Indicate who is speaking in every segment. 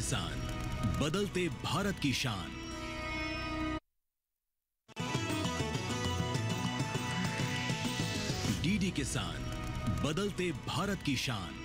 Speaker 1: किसान बदलते भारत की शान। डीडी किसान बदलते भारत की शान।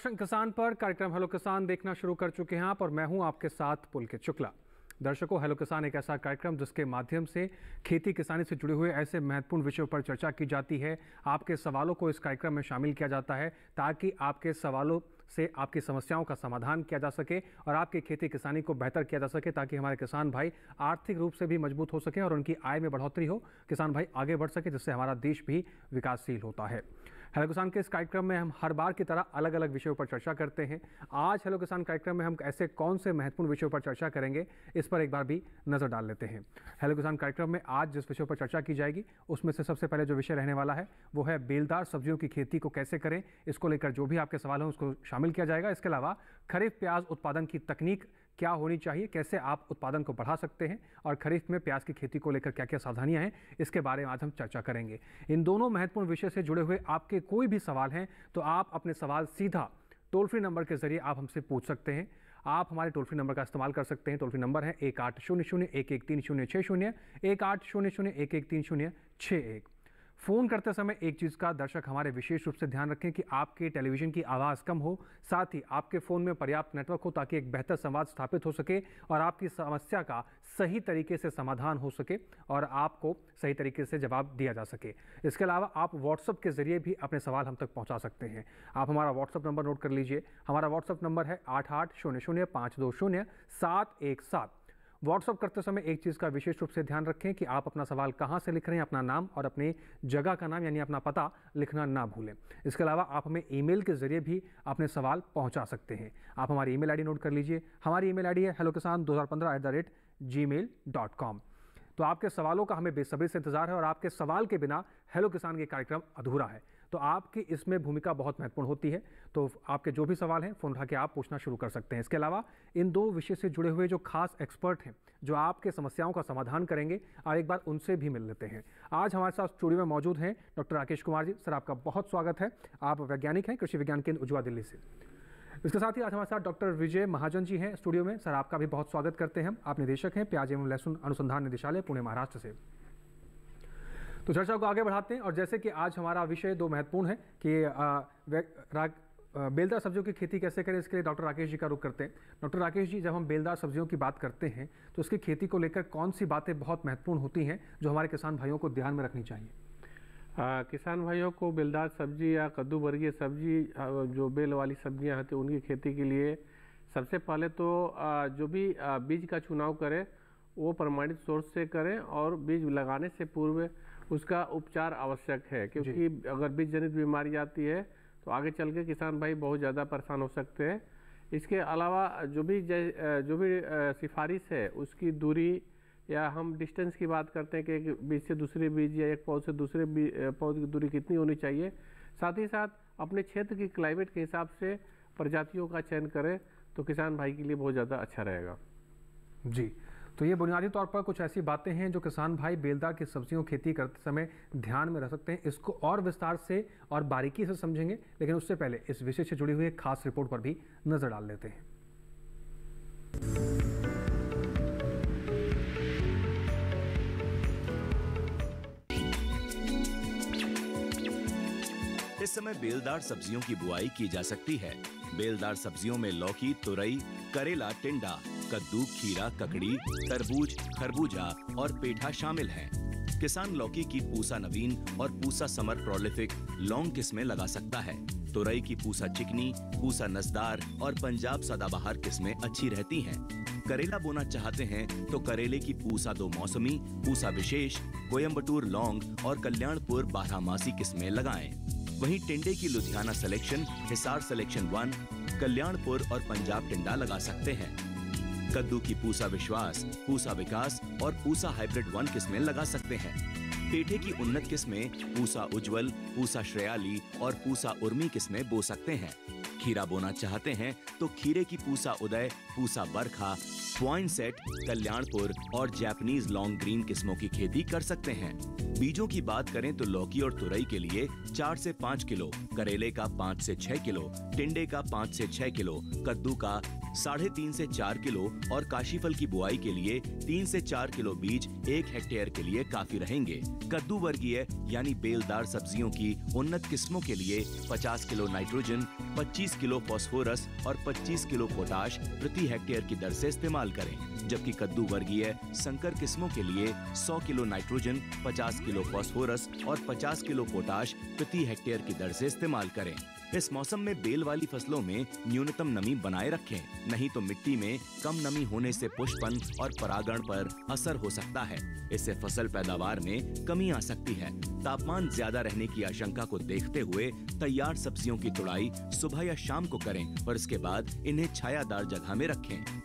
Speaker 2: दर्शन किसान पर कार्यक्रम हेलो किसान देखना शुरू कर चुके हैं आप और मैं हूँ आपके साथ पुलकित शुक्ला। दर्शकों, हेलो किसान एक ऐसा कार्यक्रम जिसके माध्यम से खेती किसानी से जुड़े हुए ऐसे महत्वपूर्ण विषयों पर चर्चा की जाती है। आपके सवालों को इस कार्यक्रम में शामिल किया जाता है ताकि आपके सवालों से आपकी समस्याओं का समाधान किया जा सके और आपकी खेती किसानी को बेहतर किया जा सके ताकि हमारे किसान भाई आर्थिक रूप से भी मज़बूत हो सके और उनकी आय में बढ़ोतरी हो। किसान भाई आगे बढ़ सके जिससे हमारा देश भी विकासशील होता है। हेलो किसान के इस कार्यक्रम में हम हर बार की तरह अलग अलग विषयों पर चर्चा करते हैं? आज हेलो किसान, कार्यक्रम में हम ऐसे कौन से महत्वपूर्ण विषयों पर चर्चा करेंगे? इस पर एक बार भी नज़र डाल लेते हैं। हेलो किसान, कार्यक्रम में आज जिस विषय पर चर्चा की जाएगी, उसमें से सबसे पहले जो विषय रहने वाला है, वो है बेलदार सब्जियों की खेती को कैसे करें? इसको लेकर जो भी आपके सवाल हैं, उसको शामिल किया जाएगा। इसके अलावा खरीफ प्याज उत्पादन की तकनीक क्या होनी चाहिए, कैसे आप उत्पादन को बढ़ा सकते हैं और खरीफ में प्याज की खेती को लेकर क्या क्या सावधानियाँ हैं, इसके बारे में आज हम चर्चा करेंगे। इन दोनों महत्वपूर्ण विषय से जुड़े हुए आपके कोई भी सवाल हैं तो आप अपने सवाल सीधा टोल फ्री नंबर के ज़रिए आप हमसे पूछ सकते हैं। आप हमारे टोल फ्री नंबर का इस्तेमाल कर सकते हैं। टोल फ्री नंबर है एक आठ शून्य शून्य एक एक तीन शून्य छः शून्य, एक आठ शून्य शून्य एक एक तीन शून्य छः एक। फ़ोन करते समय एक चीज़ का दर्शक हमारे विशेष रूप से ध्यान रखें कि आपके टेलीविज़न की आवाज़ कम हो, साथ ही आपके फ़ोन में पर्याप्त नेटवर्क हो ताकि एक बेहतर संवाद स्थापित हो सके और आपकी समस्या का सही तरीके से समाधान हो सके और आपको सही तरीके से जवाब दिया जा सके। इसके अलावा आप व्हाट्सअप के ज़रिए भी अपने सवाल हम तक पहुँचा सकते हैं। आप हमारा व्हाट्सअप नंबर नोट कर लीजिए। हमारा व्हाट्सअप नंबर है आठ आठ शून्य शून्य पाँच दो शून्य सात एक सात। व्हाट्सअप करते समय एक चीज़ का विशेष रूप से ध्यान रखें कि आप अपना सवाल कहाँ से लिख रहे हैं, अपना नाम और अपनी जगह का नाम, यानी अपना पता लिखना ना भूलें। इसके अलावा आप हमें ईमेल के ज़रिए भी अपने सवाल पहुँचा सकते हैं। आप हमारी ईमेल आईडी नोट कर लीजिए। हमारी ईमेल आईडी है हेलो किसान दो हज़ार पंद्रह the rate Gmail dot com. तो आपके सवालों का हमें बेसब्री से इंतज़ार है और आपके सवाल के बिना हेलो किसान के कार्यक्रम अधूरा है। तो आपकी इसमें भूमिका बहुत महत्वपूर्ण होती है। तो आपके जो भी सवाल हैं, फ़ोन उठा के आप पूछना शुरू कर सकते हैं। इसके अलावा, इन दो विषय से जुड़े हुए जो खास एक्सपर्ट हैं, जो आपके समस्याओं का समाधान करेंगे और एक बार उनसे भी मिल लेते हैं। आज हमारे साथ स्टूडियो में मौजूद हैं डॉक्टर राकेश कुमार जी। सर, आपका बहुत स्वागत है। आप वैज्ञानिक हैं, कृषि विज्ञान केंद्र उज्जवा दिल्ली से। इसके साथ ही आज हमारे साथ डॉक्टर विजय महाजन जी हैं स्टूडियो में। सर, आपका भी बहुत स्वागत करते हैं। आप निदेशक हैं, प्याज एवं लहसुन अनुसंधान निदेशालय, पुणे, महाराष्ट्र से। तो चर्चा को आगे बढ़ाते हैं और जैसे कि आज हमारा विषय दो महत्वपूर्ण है कि बेलदार सब्जियों की खेती कैसे करें इसके लिए डॉक्टर राकेश जी का रुख करते हैं। डॉक्टर राकेश जी जब हम बेलदार सब्जियों की बात करते हैं तो उसकी खेती को लेकर कौन सी बातें बहुत महत्वपूर्ण होती हैं जो हमारे किसान भाइयों को ध्यान में रखनी चाहिए?
Speaker 3: आ, किसान भाइयों को बेलदार सब्ज़ी या कद्दू वर्गीय सब्ज़ी जो बेल वाली सब्ज़ियाँ होती हैं उनकी खेती के लिए सबसे पहले तो जो भी बीज का चुनाव करें वो प्रमाणित सोर्स से करें और बीज लगाने से पूर्व उसका उपचार आवश्यक है क्योंकि अगर बीज जनित बीमारी आती है तो आगे चल के किसान भाई बहुत ज़्यादा परेशान हो सकते हैं। इसके अलावा जो भी जो भी सिफारिश है उसकी दूरी या हम डिस्टेंस की बात करते हैं कि एक बीज से दूसरे बीज या एक पौध से दूसरे पौध की दूरी कितनी होनी चाहिए। साथ ही साथ अपने क्षेत्र की क्लाइमेट के हिसाब से प्रजातियों का चयन करें तो किसान भाई के लिए बहुत ज़्यादा अच्छा रहेगा।
Speaker 2: जी। तो ये बुनियादी तौर पर कुछ ऐसी बातें हैं जो किसान भाई बेलदार की सब्जियों खेती करते समय ध्यान में रख सकते हैं। इसको और विस्तार से और बारीकी से समझेंगे, लेकिन उससे पहले इस विषय से जुड़ी हुई एक खास रिपोर्ट पर भी नज़र डाल लेते हैं।
Speaker 1: इस समय बेलदार सब्जियों की बुआई की जा सकती है बेलदार सब्जियों में लौकी, तुरई, करेला, टिंडा, कद्दू, खीरा, ककड़ी, तरबूज, खरबूजा और पेठा शामिल हैं। किसान लौकी की पूसा नवीन और पूसा समर प्रोलिफिक लॉन्ग किस्में लगा सकता है तुरई की पूसा चिकनी, पूसा नजदार और पंजाब सदाबहार किस्में अच्छी रहती हैं। करेला बोना चाहते हैं तो करेले की पूसा दो मौसमी, पूसा विशेष कोयम्बटूर लौंग और कल्याणपुर बारहमासी किस्में लगाएँ। वहीं टिंडे की Ludhiana selection Hisar selection one Kalyanpur और पंजाब टिंडा लगा सकते हैं। कद्दू की पूसा विश्वास, पूसा विकास और पूसा हाइब्रिड वन किस्में लगा सकते हैं? पेठे की उन्नत किस्में पूसा उज्जवल, पूसा श्रेयाली और पूसा उर्मी किस्में बो सकते हैं? खीरा बोना चाहते हैं तो खीरे की पूसा उदय, पूसा बरखा पॉइंट सेट कल्याणपुर और जैपनीज लॉन्ग ग्रीन किस्मों की खेती कर सकते हैं। बीजों की बात करें तो लौकी और तुरई के लिए चार से पाँच किलो, करेले का पाँच से छह किलो, टिंडे का पाँच से छह किलो, कद्दू का साढ़े तीन से चार किलो और काशीफल की बुआई के लिए तीन से चार किलो बीज एक हेक्टेयर के लिए काफ़ी रहेंगे। कद्दू वर्गीय, यानी बेलदार सब्जियों की उन्नत किस्मों के लिए 50 किलो नाइट्रोजन 25 किलो फास्फोरस और 25 किलो पोटाश प्रति हेक्टेयर की दर से इस्तेमाल करें। जबकि कद्दू वर्गीय संकर किस्मों के लिए 100 किलो नाइट्रोजन 50 किलो फॉस्फोरस और 50 किलो पोटाश प्रति हेक्टेयर की दर से इस्तेमाल करें। इस मौसम में बेल वाली फ़सलों में न्यूनतम नमी बनाए रखें, नहीं तो मिट्टी में कम नमी होने से पुष्पन और परागण पर असर हो सकता है। इससे फ़सल पैदावार में कमी आ सकती है। तापमान ज़्यादा रहने की आशंका को देखते हुए तैयार सब्जियों की तुड़ाई सुबह या शाम को करें और इसके बाद इन्हें छायादार जगह में रखें।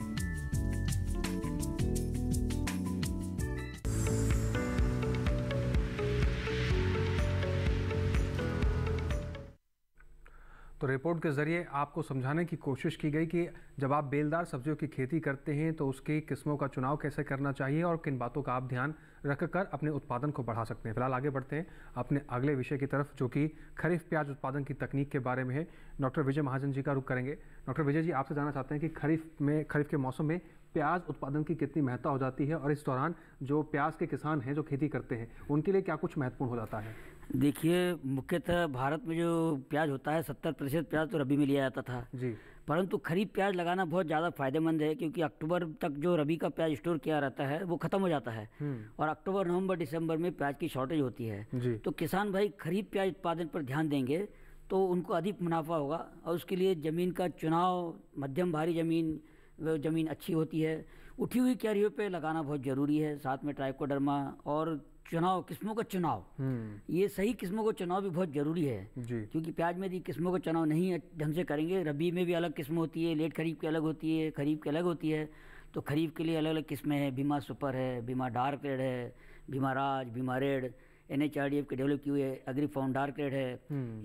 Speaker 2: तो रिपोर्ट के ज़रिए आपको समझाने की कोशिश की गई कि जब आप बेलदार सब्जियों की खेती करते हैं तो उसकी किस्मों का चुनाव कैसे करना चाहिए और किन बातों का आप ध्यान रखकर अपने उत्पादन को बढ़ा सकते हैं। फ़िलहाल आगे बढ़ते हैं अपने अगले विषय की तरफ़, जो कि खरीफ प्याज उत्पादन की तकनीक के बारे में है। डॉक्टर विजय महाजन जी का रुख करेंगे। डॉक्टर विजय जी, आपसे जानना चाहते हैं कि खरीफ में, खरीफ के मौसम में प्याज उत्पादन की कितनी महत्ता हो जाती है और इस दौरान जो प्याज के किसान हैं, जो खेती करते हैं, उनके लिए क्या कुछ महत्वपूर्ण हो जाता है?
Speaker 4: देखिए मुख्यतः भारत में जो प्याज होता है सत्तर प्रतिशत प्याज तो रबी में लिया जाता था।
Speaker 2: जी।
Speaker 4: परंतु खरीफ प्याज लगाना बहुत ज़्यादा फ़ायदेमंद है क्योंकि अक्टूबर तक जो रबी का प्याज स्टोर किया रहता है वो ख़त्म हो जाता है। और अक्टूबर नवंबर दिसंबर में प्याज की शॉर्टेज होती है। तो किसान भाई खरीफ प्याज उत्पादन पर ध्यान देंगे तो उनको अधिक मुनाफा होगा और उसके लिए ज़मीन का चुनाव मध्यम भारी ज़मीन वो ज़मीन अच्छी होती है। उठी हुई क्यारियों पे लगाना बहुत ज़रूरी है साथ में ट्राइकोडर्मा और चुनाव किस्मों का चुनाव। ये सही किस्मों का चुनाव भी बहुत ज़रूरी है। क्योंकि प्याज में यदि किस्मों का चुनाव नहीं ढंग से करेंगे रबी में भी अलग किस्म होती है लेट खरीफ की अलग होती है खरीफ की अलग होती है तो खरीफ के लिए अलग अलग किस्में हैं। बीमा सुपर है बीमा डार्क रेड है Bhima Raj Bhima red N H R D F के डेवलप किए हुए अग्री फाउंड डार्क रेड है।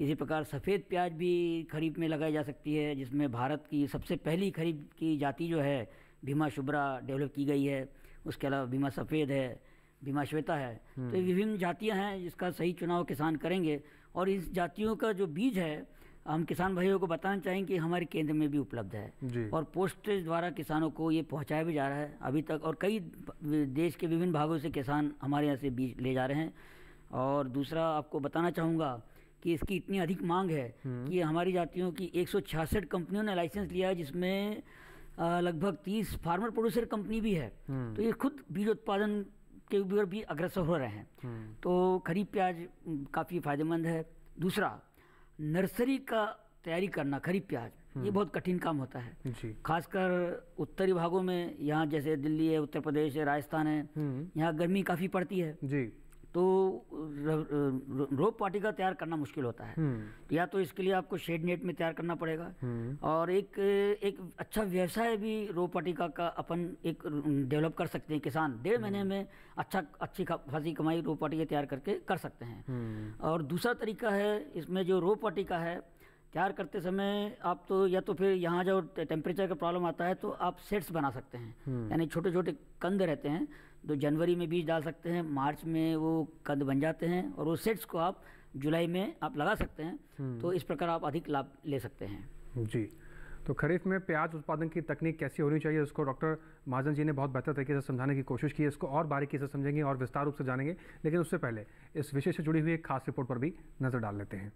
Speaker 4: इसी प्रकार सफ़ेद प्याज भी खरीफ में लगाई जा सकती है जिसमें भारत की सबसे पहली खरीफ की जाति जो है भीमा शुभ्रा डेवलप की गई है। उसके अलावा बीमा सफ़ेद है बीमा श्वेता है। तो ये विभिन्न जातियाँ हैं जिसका सही चुनाव किसान करेंगे और इस जातियों का जो बीज है हम किसान भाइयों को बताना चाहेंगे कि हमारे केंद्र में भी उपलब्ध है। और पोस्टेज द्वारा किसानों को ये पहुँचाया भी जा रहा है अभी तक और कई देश के विभिन्न भागों से किसान हमारे यहाँ से बीज ले जा रहे हैं। और दूसरा आपको बताना चाहूँगा कि इसकी इतनी अधिक मांग है कि हमारी जातियों की एक सौ छियासठ कंपनियों ने लाइसेंस लिया है जिसमें लगभग तीस फार्मर प्रोड्यूसर कंपनी भी है। तो ये खुद बीज उत्पादन के ऊपर भी अग्रसर हो रहे हैं। तो खरीफ प्याज काफ़ी फ़ायदेमंद है। दूसरा नर्सरी का तैयारी करना खरीफ प्याज ये बहुत कठिन काम होता है।
Speaker 2: जी।
Speaker 4: खासकर उत्तरी भागों में यहाँ जैसे दिल्ली है उत्तर प्रदेश है राजस्थान है यहाँ गर्मी काफ़ी पड़ती है।
Speaker 2: जी।
Speaker 4: तो रोप वाटिका तैयार करना मुश्किल होता है। तो या तो इसके लिए आपको शेड नेट में तैयार करना पड़ेगा। और एक एक अच्छा व्यवसाय भी रोप वाटिका का अपन एक डेवलप कर सकते हैं किसान। डेढ़ महीने में अच्छा अच्छी खासी कमाई रोप वाटिका तैयार करके कर सकते हैं। और दूसरा तरीका है इसमें जो रोप वाटिका है तैयार करते समय आप तो या तो फिर यहाँ जो टेम्परेचर का प्रॉब्लम आता है तो आप सेट्स बना सकते हैं। यानी छोटे छोटे कंद रहते हैं तो जनवरी में बीज डाल सकते हैं मार्च में वो कंद बन जाते हैं और वो सेट्स को आप जुलाई में आप लगा सकते हैं तो इस प्रकार आप अधिक लाभ ले सकते हैं।
Speaker 2: जी। तो खरीफ में प्याज उत्पादन की तकनीक कैसी होनी चाहिए उसको डॉक्टर महाजन जी ने बहुत बेहतर तरीके से समझाने की कोशिश की है इसको और बारीकी से समझेंगे और विस्तार रूप से जानेंगे लेकिन उससे पहले इस विषय से जुड़ी हुई एक खास रिपोर्ट पर भी नज़र डाल लेते हैं।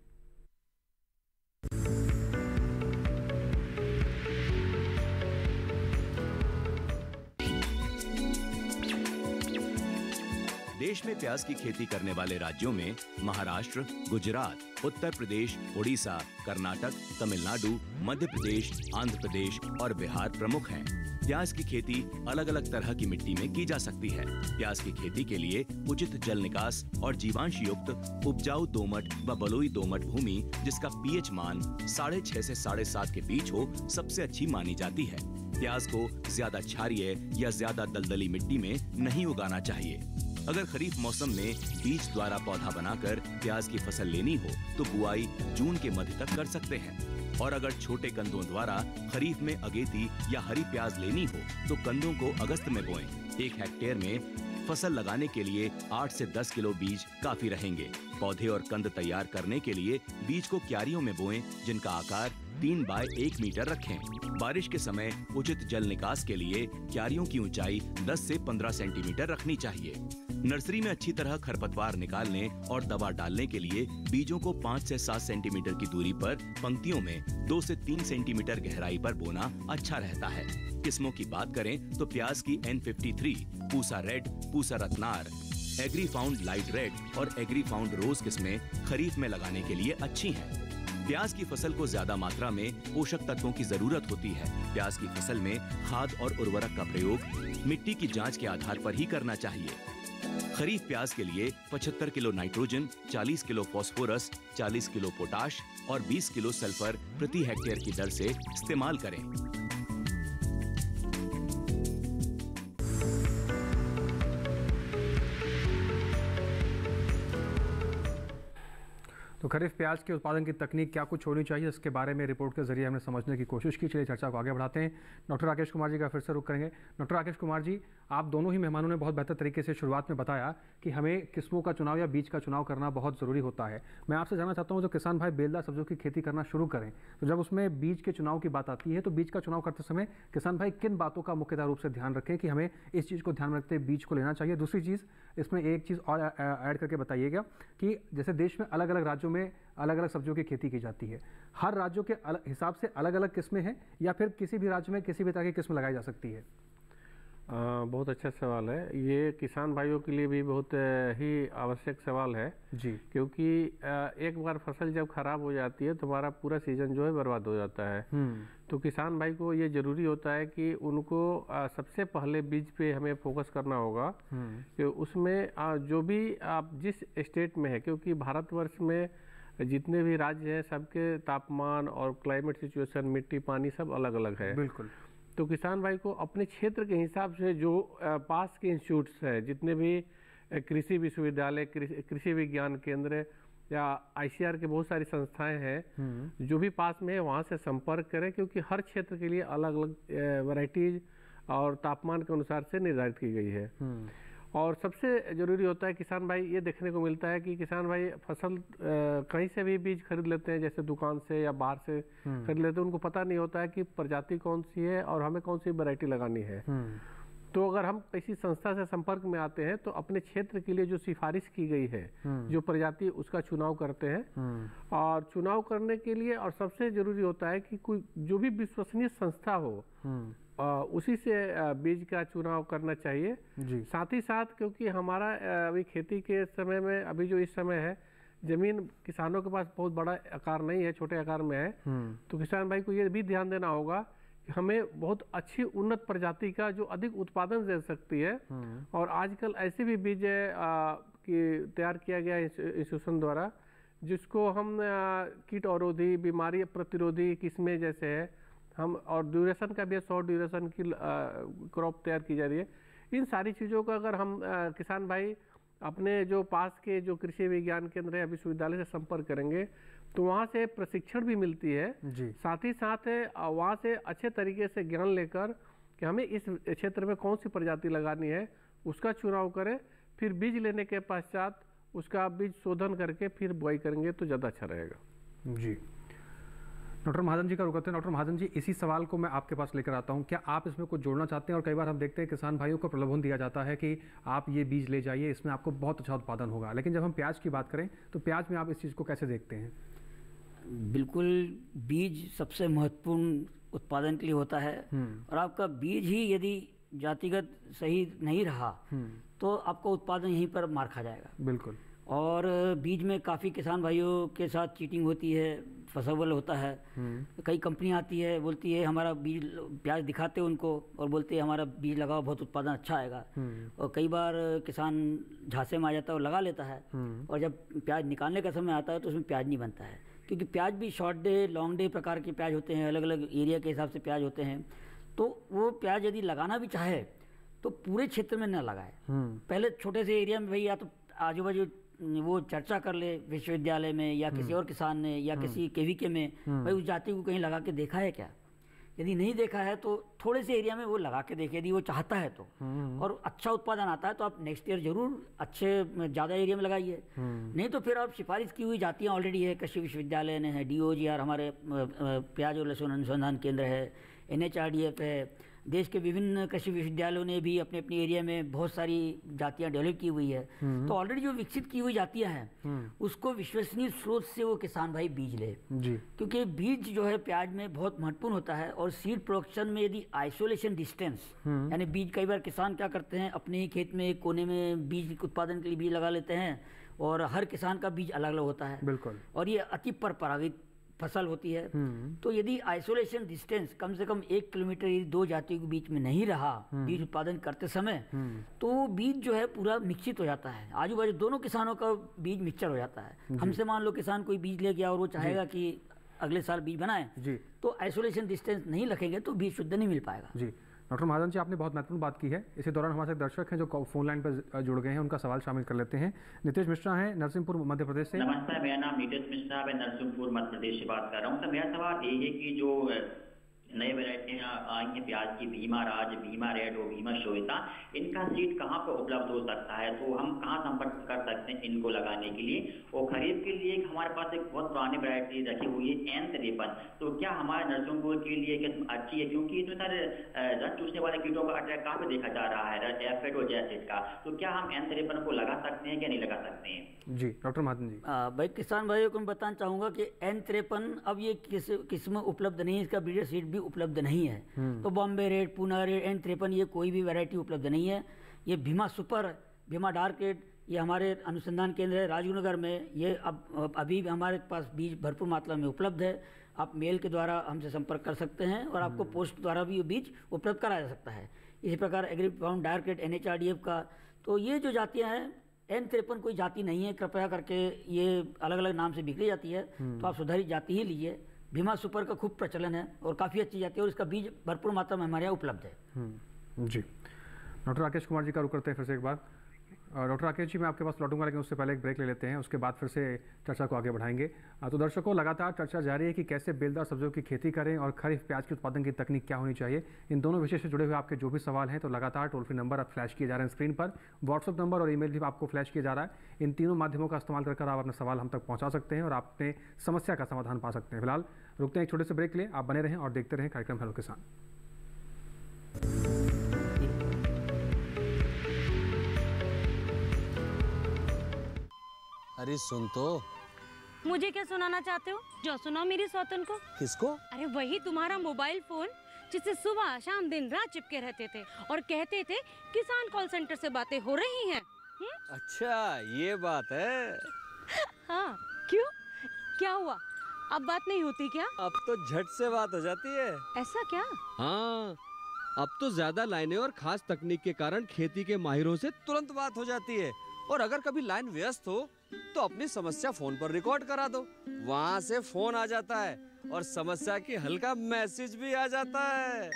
Speaker 1: देश में प्याज की खेती करने वाले राज्यों में महाराष्ट्र, गुजरात, उत्तर प्रदेश उड़ीसा कर्नाटक, तमिलनाडु, मध्य प्रदेश, आंध्र प्रदेश और बिहार प्रमुख हैं। प्याज की खेती अलग अलग तरह की मिट्टी में की जा सकती है। प्याज की खेती के लिए उचित जल निकास और जीवांश युक्त उपजाऊ दोमट व बलुई दोमट भूमि, जिसका पीएच मान साढ़े छह ऐसी साढ़े सात के बीच हो, सबसे अच्छी मानी जाती है। प्याज को ज़्यादा क्षारीय या ज़्यादा दलदली मिट्टी में नहीं उगाना चाहिए। अगर खरीफ मौसम में बीज द्वारा पौधा बनाकर प्याज की फ़सल लेनी हो तो बुआई जून के मध्य तक कर सकते हैं और अगर छोटे कंदों द्वारा खरीफ में अगेती या हरी प्याज लेनी हो तो कंदों को अगस्त में बोएँ। एक हेक्टेयर में फ़सल लगाने के लिए 8 से 10 किलो बीज काफ़ी रहेंगे पौधे और कंद तैयार करने के लिए बीज को क्यारियों में बोएँ, जिनका आकार तीन बाय एक मीटर रखें। बारिश के समय उचित जल निकास के लिए क्यारियों की ऊंचाई 10 से 15 सेंटीमीटर रखनी चाहिए। नर्सरी में अच्छी तरह खरपतवार निकालने और दवा डालने के लिए बीजों को 5 से 7 सेंटीमीटर की दूरी पर पंक्तियों में 2 से 3 सेंटीमीटर गहराई पर बोना अच्छा रहता है। किस्मों की बात करें तो प्याज की N53, Pusa red Pusa Ratnar agri found light red और एग्री फाउंड रोज किस्में खरीफ में लगाने के लिए अच्छी हैं। प्याज की फ़सल को ज़्यादा मात्रा में पोषक तत्वों की ज़रूरत होती है। प्याज की फ़सल में खाद और उर्वरक का प्रयोग मिट्टी की जाँच के आधार पर ही करना चाहिए। खरीफ प्याज के लिए 75 kilo nitrogen 40 kilo phosphorus 40 kilo potash और 20 किलो सल्फ़र प्रति हेक्टेयर की दर से इस्तेमाल करें।
Speaker 2: तो खरीफ प्याज के उत्पादन की तकनीक क्या कुछ होनी चाहिए, इसके बारे में रिपोर्ट के ज़रिए हमने समझने की कोशिश की। चलिए चर्चा को आगे बढ़ाते हैं। डॉक्टर राकेश कुमार जी का फिर से रुख करेंगे। डॉक्टर राकेश कुमार जी, आप दोनों ही मेहमानों ने बहुत बेहतर तरीके से शुरुआत में बताया कि हमें किस्मों का चुनाव या बीज का चुनाव करना बहुत ज़रूरी होता है। मैं आपसे जानना चाहता हूँ, जो किसान भाई बेलदार सब्जियों की खेती करना शुरू करें तो जब उसमें बीज के चुनाव की बात आती है तो बीज का चुनाव करते समय किसान भाई किन बातों का मुख्यतः रूप से ध्यान रखें कि हमें इस चीज़ को ध्यान में रखते बीज को लेना चाहिए? दूसरी चीज़, इसमें एक चीज़ और ऐड करके बताइएगा कि जैसे देश में अलग अलग राज्यों में अलग अलग सब्जियों की खेती की जाती है। हर राज्यों के हिसाब से अलग अलग किस्में हैं या फिर किसी भी राज्य में किसी भी तरह की किस्म लगाई जा सकती है।
Speaker 3: आ, बहुत अच्छा सवाल है। ये किसान भाइयों के लिए भी बहुत ही आवश्यक सवाल है।
Speaker 2: जी।
Speaker 3: क्योंकि एक बार फ़सल जब खराब हो जाती है तो हमारा पूरा सीज़न जो है बर्बाद हो जाता है। तो किसान भाई को ये ज़रूरी होता है कि उनको सबसे पहले बीज पे हमें फोकस करना होगा। कि उसमें जो भी आप जिस स्टेट में है क्योंकि भारतवर्ष में जितने भी राज्य हैं सबके तापमान और क्लाइमेट सिचुएशन मिट्टी पानी सब अलग अलग है।
Speaker 2: बिल्कुल।
Speaker 3: तो किसान भाई को अपने क्षेत्र के हिसाब से जो पास के इंस्टीट्यूट्स हैं जितने भी कृषि विश्वविद्यालय कृषि विज्ञान केंद्र या आईसीआर के बहुत सारी संस्थाएँ हैं हम्म। जो भी पास में है वहाँ से संपर्क करें क्योंकि हर क्षेत्र के लिए अलग अलग वैरायटीज और तापमान के अनुसार से निर्धारित की गई है हम्म। और सबसे ज़रूरी होता है किसान भाई ये देखने को मिलता है कि किसान भाई फ़सल कहीं से भी बीज खरीद लेते हैं जैसे दुकान से या बाहर से हम्म। खरीद लेते हैं उनको पता नहीं होता है कि प्रजाति कौन सी है और हमें कौन सी वैरायटी लगानी है हम्म। तो अगर हम किसी संस्था से संपर्क में आते हैं तो अपने क्षेत्र के लिए जो सिफारिश की गई है हम्म। जो प्रजाति उसका चुनाव करते हैं और चुनाव करने के लिए और सबसे ज़रूरी होता है कि कोई जो भी विश्वसनीय संस्था हो उसी से बीज का चुनाव करना चाहिए
Speaker 2: जी
Speaker 3: साथ ही साथ क्योंकि हमारा अभी खेती के समय में अभी जो इस समय है ज़मीन किसानों के पास बहुत बड़ा आकार नहीं है छोटे आकार में है हम्म। तो किसान भाई को ये भी ध्यान देना होगा कि हमें बहुत अच्छी उन्नत प्रजाति का जो अधिक उत्पादन दे सकती है हम्म। और आजकल ऐसे भी बीज की तैयार किया गया इंस्टीट्यूशन द्वारा जिसको हम कीट अवरोधी बीमारी प्रतिरोधी किस्में जैसे है हम और ड्यूरेशन का भी शॉर्ट ड्यूरेशन की क्रॉप तैयार की जा रही है। इन सारी चीज़ों का अगर हम आ, किसान भाई अपने जो पास के जो कृषि विज्ञान केंद्र है विश्वविद्यालय से संपर्क करेंगे तो वहाँ से प्रशिक्षण भी मिलती है।
Speaker 2: जी।
Speaker 3: साथ ही साथ वहाँ से अच्छे तरीके से ज्ञान लेकर कि हमें इस क्षेत्र में कौन सी प्रजाति लगानी है उसका चुनाव करें फिर बीज लेने के पश्चात उसका बीज शोधन करके फिर बुआई करेंगे तो ज़्यादा अच्छा रहेगा।
Speaker 2: जी। डॉक्टर महाजन जी का रुकते हैं। डॉक्टर महाजन जी इसी सवाल को मैं आपके पास लेकर आता हूँ। क्या आप इसमें कुछ जोड़ना चाहते हैं? और कई बार हम देखते हैं किसान भाइयों को प्रलोभन दिया जाता है कि आप ये बीज ले जाइए इसमें आपको बहुत अच्छा उत्पादन होगा। लेकिन जब हम प्याज की बात करें तो प्याज में आप इस चीज़ को कैसे देखते हैं?
Speaker 4: बिल्कुल बीज सबसे महत्वपूर्ण उत्पादन के लिए होता है। हम्म। और आपका बीज ही यदि जातिगत सही नहीं रहा तो आपका उत्पादन यहीं पर मार खा जाएगा।
Speaker 2: बिल्कुल।
Speaker 4: और बीज में काफ़ी किसान भाइयों के साथ चीटिंग होती है फसवल होता है। कई कंपनियाँ आती है बोलती है हमारा बीज प्याज दिखाते हैं उनको। और बोलते हैं हमारा बीज लगाओ बहुत उत्पादन अच्छा आएगा। और कई बार किसान झांसे में आ जाता है और लगा लेता है। और जब प्याज निकालने का समय आता है तो उसमें प्याज नहीं बनता है। क्योंकि प्याज भी शॉर्ट डे लॉन्ग डे प्रकार के प्याज होते हैं अलग अलग एरिया के हिसाब से प्याज होते हैं। तो वो प्याज यदि लगाना भी चाहे तो पूरे क्षेत्र में न लगाए। पहले छोटे से एरिया में भाई या तो आजू बाजू वो चर्चा कर ले विश्वविद्यालय में या किसी और किसान ने या किसी केवीके में भाई उस जाति को कहीं लगा के देखा है क्या? यदि नहीं देखा है तो थोड़े से एरिया में वो लगा के देखे यदि वो चाहता है तो। और अच्छा उत्पादन आता है तो आप नेक्स्ट ईयर ज़रूर अच्छे ज़्यादा एरिया में लगाइए। नहीं तो फिर आप सिफारिश की हुई जातियाँ ऑलरेडी है कृषि विश्वविद्यालय ने है डीओजीआर हमारे प्याज और लहसुन अनुसंधान केंद्र है एनएचआरडीएफ है देश के विभिन्न कृषि विश्वविद्यालयों ने भी अपने अपने एरिया में बहुत सारी जातियाँ डेवलप की हुई है। तो ऑलरेडी जो विकसित की हुई जातियाँ हैं उसको विश्वसनीय स्रोत से वो किसान भाई बीज ले। जी। क्योंकि बीज जो है प्याज में बहुत महत्वपूर्ण होता है और सीड प्रोडक्शन में यदि आइसोलेशन डिस्टेंस यानी बीज कई बार किसान क्या करते हैं अपने ही खेत में एक कोने में बीज उत्पादन के लिए बीज लगा लेते हैं और हर किसान का बीज अलग अलग होता है।
Speaker 2: बिल्कुल।
Speaker 4: और ये अति परपरागित फ़सल होती है हम्म। तो यदि आइसोलेशन डिस्टेंस कम से कम एक किलोमीटर यदि दो जातियों के बीच में नहीं रहा हम्म। बीज उत्पादन करते समय हम्म। तो बीज जो है पूरा मिक्सित हो जाता है। आजू बाजू दोनों किसानों का बीज मिक्सचर हो जाता है। हमसे मान लो किसान कोई बीज ले गया और वो चाहेगा कि अगले साल बीज बनाए तो आइसोलेशन डिस्टेंस नहीं रखेंगे तो बीज शुद्ध नहीं मिल पाएगा।
Speaker 2: जी। डॉक्टर महाजन जी, आपने बहुत महत्वपूर्ण बात की है। इसी दौरान हमारे दर्शक हैं जो फ़ोन लाइन पर जुड़ गए हैं, उनका सवाल शामिल कर लेते हैं। नीतीश मिश्रा हैं, नरसिंहपुर, मध्य प्रदेश से।
Speaker 5: नमस्कार, मेरा नाम नीतीश मिश्रा मैं नरसिंहपुर, मध्य प्रदेश से बात कर रहा हूँ। तो मेरा सवाल यही है कि जो नए वेराइटियाँ आई हैं प्याज की भीमा राज भीमा रेड और भीमा श्वेता इनका सीड कहाँ पर उपलब्ध हो सकता है? तो हम कहाँ संपर्क कर सकते हैं इनको लगाने के लिए? और खरीद के लिए हमारे पास एक बहुत पुरानी वेरायटी रखी हुई है एन तिरपन। तो क्या हमारे नर्सों के लिए किस्म अच्छी है? क्योंकि इसमें सर रस चूसने वाले कीटों का अटैक काफ़ी देखा जा रहा है? एफेड और जैसिड का। तो क्या हम एन तिरपन को लगा सकते हैं क्या नहीं लगा सकते हैं?
Speaker 2: जी डॉक्टर महाजन जी।
Speaker 4: भाई किसान भाइयों को मैं बताना चाहूँगा कि एन तिरपन अब ये किस किस्म उपलब्ध नहीं है? इसका ब्रीडर सीड भी उपलब्ध नहीं है। हम्म। तो Bombay red Poona red N त्रेपन ये कोई भी वैरायटी उपलब्ध नहीं है। ये Bhima super Bhima dark red ये हमारे अनुसंधान केंद्र है राजगुनगर में। ये अब अभी भी हमारे पास बीज भरपूर मात्रा में उपलब्ध है। आप मेल के द्वारा हमसे संपर्क कर सकते हैं और आपको पोस्ट हम्म। द्वारा भी ये बीज उपलब्ध कराया जा सकता है। इसी प्रकार agri found dark red N का। तो ये जो जातियाँ हैं एन तिरपन कोई जाति नहीं है। कृपया करके ये अलग अलग नाम से बिगड़ी जाती है। हम्म। तो आप सुधारित जाति ही लीजिए। भीमा सुपर का खूब प्रचलन है और काफ़ी अच्छी जाती है और इसका बीज भरपूर मात्रा में हमारे यहाँ उपलब्ध है।
Speaker 2: हम्म, जी। डॉक्टर राकेश कुमार जी का रुक करते हैं फिर से एक बार। डॉक्टर राकेश जी, मैं आपके पास लौटूँगा, लेकिन उससे पहले एक ब्रेक ले लेते हैं, उसके बाद फिर से चर्चा को आगे बढ़ाएँगे। तो दर्शकों, लगातार चर्चा जारी है कि कैसे बेलदार सब्जियों की खेती करें और खरीफ प्याज के उत्पादन की तकनीक क्या होनी चाहिए। इन दोनों विषय से जुड़े हुए आपके जो भी सवाल हैं तो लगातार टोल फ्री नंबर अब फ्लैश किए जा रहे हैं स्क्रीन पर व्हाट्सअप नंबर और ईमेल भी आपको फ्लैश किया जा रहा है। इन तीनों माध्यमों का इस्तेमाल कर आप अपना सवाल हम तक पहुँचा सकते हैं और अपने समस्या का समाधान पा सकते हैं। फ़िलहाल, रुकते हैं एक छोटे से ब्रेक लिए, आप बने रहें और देखते रहें कार्यक्रम हेलो किसान।
Speaker 6: अरे सुन तो।
Speaker 7: मुझे क्या सुनाना चाहते हो? जो सुनाओ मेरी सौतन को।
Speaker 6: किसको?
Speaker 7: अरे वही तुम्हारा मोबाइल फ़ोन जिससे सुबह शाम दिन रात चिपके रहते थे और कहते थे किसान कॉल सेंटर से बातें हो रही हैं।
Speaker 6: अच्छा ये बात है।
Speaker 7: हाँ क्यों? क्या हुआ? अब बात नहीं होती क्या?
Speaker 6: अब तो झट से बात हो जाती है।
Speaker 7: ऐसा क्या?
Speaker 6: हाँ अब तो ज़्यादा लाइनें और खास तकनीक के कारण खेती के माहिरों से तुरंत बात हो जाती है। और अगर कभी लाइन व्यस्त हो तो अपनी समस्या फ़ोन पर रिकॉर्ड करा दो। वहाँ से फ़ोन आ जाता है और समस्या की हल का मैसेज भी आ जाता है।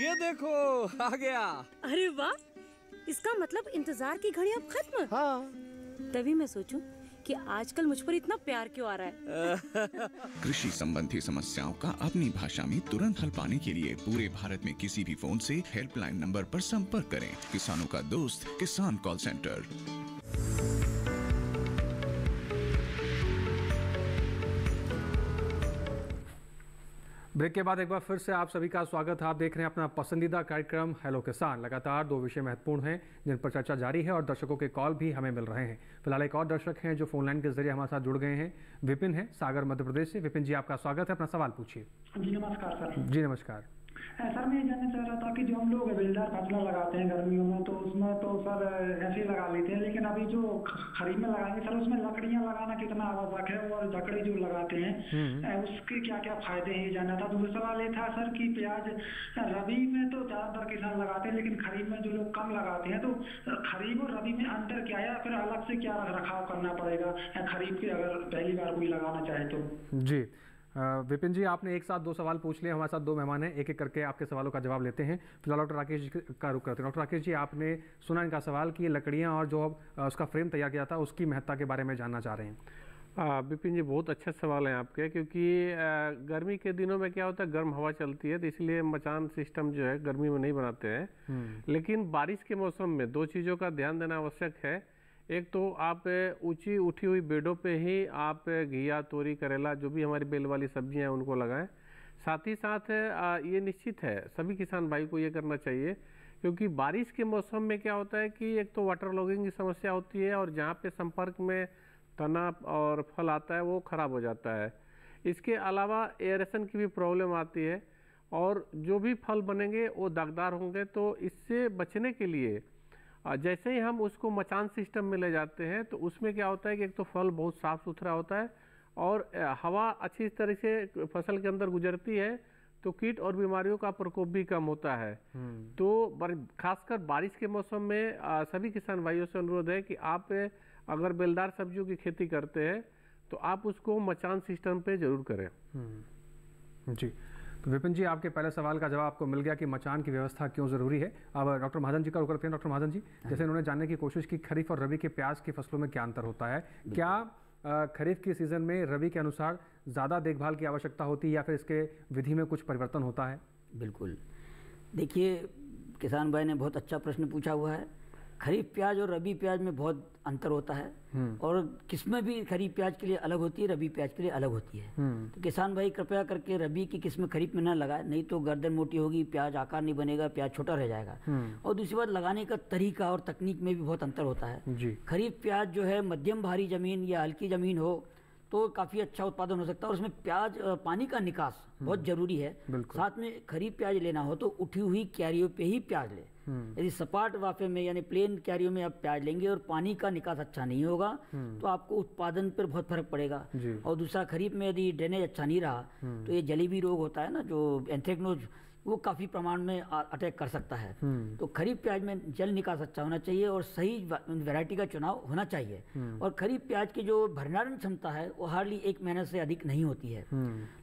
Speaker 6: ये देखो आ गया।
Speaker 7: अरे वाह इसका मतलब इंतज़ार की घड़ी अब खत्म।
Speaker 6: हाँ।
Speaker 7: तभी मैं सोचूं कि आजकल मुझ पर इतना प्यार क्यों आ रहा है।
Speaker 8: कृषि संबंधी समस्याओं का अपनी भाषा में तुरंत हल पाने के लिए पूरे भारत में किसी भी फ़ोन से हेल्पलाइन नंबर पर संपर्क करें। किसानों का दोस्त किसान कॉल सेंटर
Speaker 2: ब्रेक के बाद एक बार फिर से आप सभी का स्वागत है। आप देख रहे हैं अपना पसंदीदा कार्यक्रम हेलो किसान लगातार दो विषय महत्वपूर्ण हैं जिन पर चर्चा जारी है और दर्शकों के कॉल भी हमें मिल रहे हैं। फ़िलहाल एक और दर्शक हैं जो फ़ोन लाइन के ज़रिए हमारे साथ जुड़ गए हैं। विपिन है सागर मध्य प्रदेश से। विपिन जी आपका स्वागत है। अपना सवाल पूछिए।
Speaker 9: जी नमस्कार सर।
Speaker 2: जी नमस्कार।
Speaker 9: सर मैं ये जानना चाह रहा था कि जो हम लोग बेलदार फ़सलें लगाते हैं गर्मियों में तो उसमें तो सर ऐसे ही लगा लेते हैं। लेकिन अभी जो खरीफ में लगाएँगे सर उसमें लकड़ियाँ लगाना कितना आवश्यक है और लकड़ी जो लगाते हैं उसके क्या क्या फ़ायदे हैं ये जानना था। दूसरा सवाल ये था सर कि प्याज रबी में तो ज़्यादातर किसान लगाते हैं लेकिन खरीफ में जो लोग कम लगाते हैं तो खरीफ और रबी में अंतर क्या है फिर अलग से क्या रखाव करना पड़ेगा? खरीफ के अगर पहली बार कोई लगाना चाहे तो।
Speaker 2: जी। विपिन जी आपने एक साथ दो सवाल पूछ लिए हमारे साथ दो मेहमान हैं एक एक करके आपके सवालों का जवाब लेते हैं। फ़िलहाल डॉक्टर राकेश जी का रुख करते हैं। डॉक्टर राकेश जी आपने सुना इनका सवाल कि लकड़ियाँ और जो उसका फ्रेम तैयार किया था उसकी महत्ता के बारे में जानना चाह रहे हैं।
Speaker 3: विपिन जी बहुत अच्छा सवाल है आपके क्योंकि गर्मी के दिनों में क्या होता है गर्म हवा चलती है तो इसलिए मचान सिस्टम जो है गर्मी में नहीं बनाते हैं। लेकिन बारिश के मौसम में दो चीज़ों का ध्यान देना आवश्यक है। एक तो आप ऊँची उठी हुई बेडों पे ही आप घिया, तोरी, करेला, जो भी हमारी बेल वाली सब्ज़ियाँ हैं, उनको लगाएँ। साथ ही साथ ये निश्चित है, सभी किसान भाई को ये करना चाहिए, क्योंकि बारिश के मौसम में क्या होता है कि एक तो वाटर लॉगिंग की समस्या होती है और जहाँ पे संपर्क में तना और फल आता है, वो खराब हो जाता है। इसके अलावा एयरेशन की भी प्रॉब्लम आती है और जो भी फल बनेंगे, वो दागदार होंगे तो इससे बचने के लिए जैसे ही हम उसको मचान सिस्टम में ले जाते हैं तो उसमें क्या होता है कि एक तो फल बहुत साफ़ सुथरा होता है और हवा अच्छी तरह से फ़सल के अंदर गुजरती है तो कीट और बीमारियों का प्रकोप भी कम होता है। तो खासकर बारिश के मौसम में सभी किसान भाइयों से अनुरोध है कि आप अगर बेलदार सब्जियों की खेती करते हैं तो आप उसको मचान सिस्टम पे ज़रूर करें।
Speaker 2: जी। तो विपिन जी आपके पहले सवाल का जवाब आपको मिल गया कि मचान की व्यवस्था क्यों ज़रूरी है। अब डॉक्टर महाजन जी का रुख करते हैं डॉक्टर महाजन जी जैसे उन्होंने जानने की कोशिश की खरीफ और रबी के प्याज की फ़सलों में क्या अंतर होता है? क्या खरीफ के सीज़न में रबी के अनुसार ज़्यादा देखभाल की आवश्यकता होती है या फिर इसके विधि में कुछ परिवर्तन होता है?
Speaker 4: बिल्कुल। देखिए किसान भाई ने बहुत अच्छा प्रश्न पूछा हुआ है। खरीफ प्याज और रबी प्याज में बहुत अंतर होता है और किस्में भी खरीफ प्याज के लिए अलग होती है रबी प्याज के लिए अलग होती है। तो किसान भाई कृपया करके रबी की किस्म खरीफ में ना लगाए नहीं तो गर्दन मोटी होगी प्याज आकार नहीं बनेगा प्याज छोटा रह जाएगा। और दूसरी बात लगाने का तरीका और तकनीक में भी बहुत अंतर होता है। खरीफ प्याज जो है मध्यम भारी ज़मीन या हल्की ज़मीन हो तो काफ़ी अच्छा उत्पादन हो सकता है और उसमें प्याज पानी का निकास बहुत ज़रूरी है। साथ में खरीफ प्याज लेना हो तो उठी हुई क्यारियों पे ही प्याज ले। यदि सपाट वाफे में यानी प्लेन क्यारियों में आप प्याज लेंगे और पानी का निकास अच्छा नहीं होगा तो आपको उत्पादन पर बहुत फ़र्क पड़ेगा। और दूसरा खरीफ में यदि ड्रेनेज अच्छा नहीं रहा तो ये जलीबी रोग होता है ना जो एंथ्रेक्नोज वो काफ़ी प्रमाण में अटैक कर सकता है। तो खरीफ प्याज में जल निकास अच्छा होना चाहिए और सही वैरायटी का चुनाव होना चाहिए। और खरीफ प्याज की जो भंडारण क्षमता है वो हार्डली एक महीने से अधिक नहीं होती है।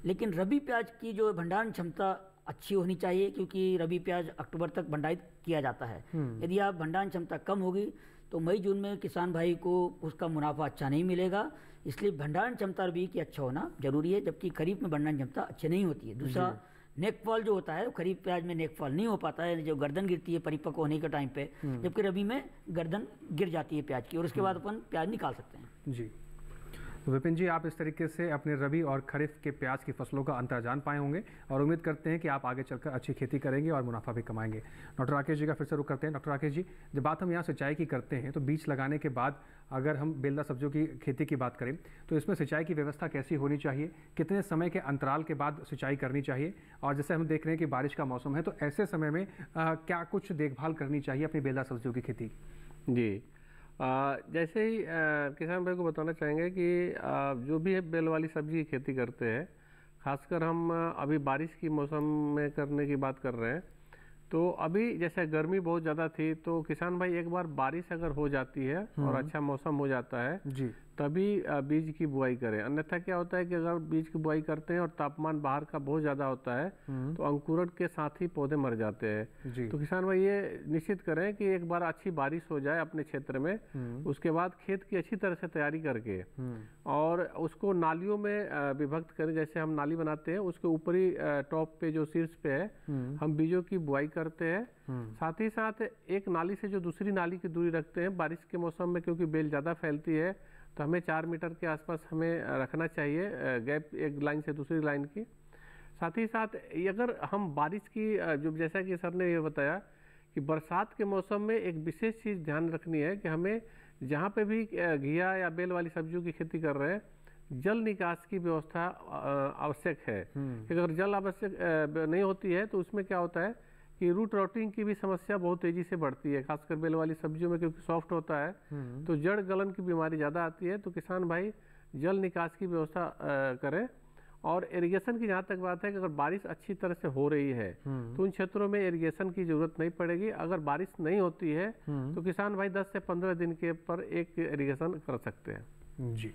Speaker 4: लेकिन रबी प्याज की जो भंडारण क्षमता अच्छी होनी चाहिए क्योंकि रबी प्याज अक्टूबर तक भंडारित किया जाता है। यदि आप भंडारण क्षमता कम होगी तो मई जून में किसान भाई को उसका मुनाफा अच्छा नहीं मिलेगा। इसलिए भंडारण क्षमता रबी की अच्छा होना ज़रूरी है जबकि खरीफ में भंडारण क्षमता अच्छी नहीं होती है। दूसरा नेकफॉल जो होता है खरीफ प्याज में नेकफॉल नहीं हो पाता है जो गर्दन गिरती है परिपक्व होने के टाइम पे जबकि रबी में गर्दन गिर जाती है प्याज की और उसके बाद अपन प्याज निकाल सकते हैं।
Speaker 2: जी। विपिन जी, आप इस तरीके से अपने रबी और खरीफ के प्याज की फ़सलों का अंतर जान पाए होंगे और उम्मीद करते हैं कि आप आगे चलकर अच्छी खेती करेंगे और मुनाफा भी कमाएँगे। डॉक्टर राकेश जी का फिर से रुक करते हैं। डॉक्टर राकेश जी, जब बात हम यहाँ सिंचाई की करते हैं तो बीज लगाने के बाद अगर हम बेलदा सब्जियों की खेती की बात करें तो इसमें सिंचाई की व्यवस्था कैसी होनी चाहिए? कितने समय के अंतराल के बाद सिंचाई करनी चाहिए? और जैसे हम देख रहे हैं कि बारिश का मौसम है तो ऐसे समय में क्या कुछ देखभाल करनी चाहिए अपनी बेलदा सब्जियों की खेती?
Speaker 3: जी। आ, जैसे ही आ, किसान भाई को बताना चाहेंगे कि आ, जो भी बेल वाली सब्ज़ी की खेती करते हैं खासकर हम अभी बारिश की मौसम में करने की बात कर रहे हैं तो अभी जैसे गर्मी बहुत ज़्यादा थी तो किसान भाई एक बार बारिश अगर हो जाती है और अच्छा मौसम हो जाता है
Speaker 2: जी।
Speaker 3: तभी बीज की बुआई करें। अन्यथा क्या होता है कि अगर बीज की बुआई करते हैं और तापमान बाहर का बहुत ज़्यादा होता है तो अंकुरण के साथ ही पौधे मर जाते हैं। तो किसान भाई ये निश्चित करें कि एक बार अच्छी बारिश हो जाए अपने क्षेत्र में उसके बाद खेत की अच्छी तरह से तैयारी करके और उसको नालियों में विभक्त करें। जैसे हम नाली बनाते हैं उसके ऊपरी टॉप पे जो शीर्ष पे है हम बीजों की बुआई करते हैं। साथ ही साथ एक नाली से जो दूसरी नाली की दूरी रखते हैं बारिश के मौसम में क्योंकि बेल ज़्यादा फैलती है तो हमें चार मीटर के आसपास हमें रखना चाहिए गैप एक लाइन से दूसरी लाइन की। साथ ही साथ ये अगर हम बारिश की जो जैसा कि सर ने ये बताया कि बरसात के मौसम में एक विशेष चीज़ ध्यान रखनी है कि हमें जहाँ पे भी घिया या बेल वाली सब्जियों की खेती कर रहे हैं जल निकास की व्यवस्था आवश्यक है। अगर जल आवश्यक नहीं होती है तो उसमें क्या होता है कि रूट रॉटिंग की भी समस्या बहुत तेज़ी से बढ़ती है खासकर बेल वाली सब्जियों में क्योंकि सॉफ्ट होता है। तो जड़ गलन की बीमारी ज़्यादा आती है तो किसान भाई जल निकास की व्यवस्था करें। और इरिगेशन की जहाँ तक बात है कि अगर बारिश अच्छी तरह से हो रही है तो उन क्षेत्रों में इरिगेशन की ज़रूरत नहीं पड़ेगी। अगर बारिश नहीं होती है तो किसान भाई 10 से 15 दिन के पर एक इरिगेशन कर सकते हैं।
Speaker 2: जी।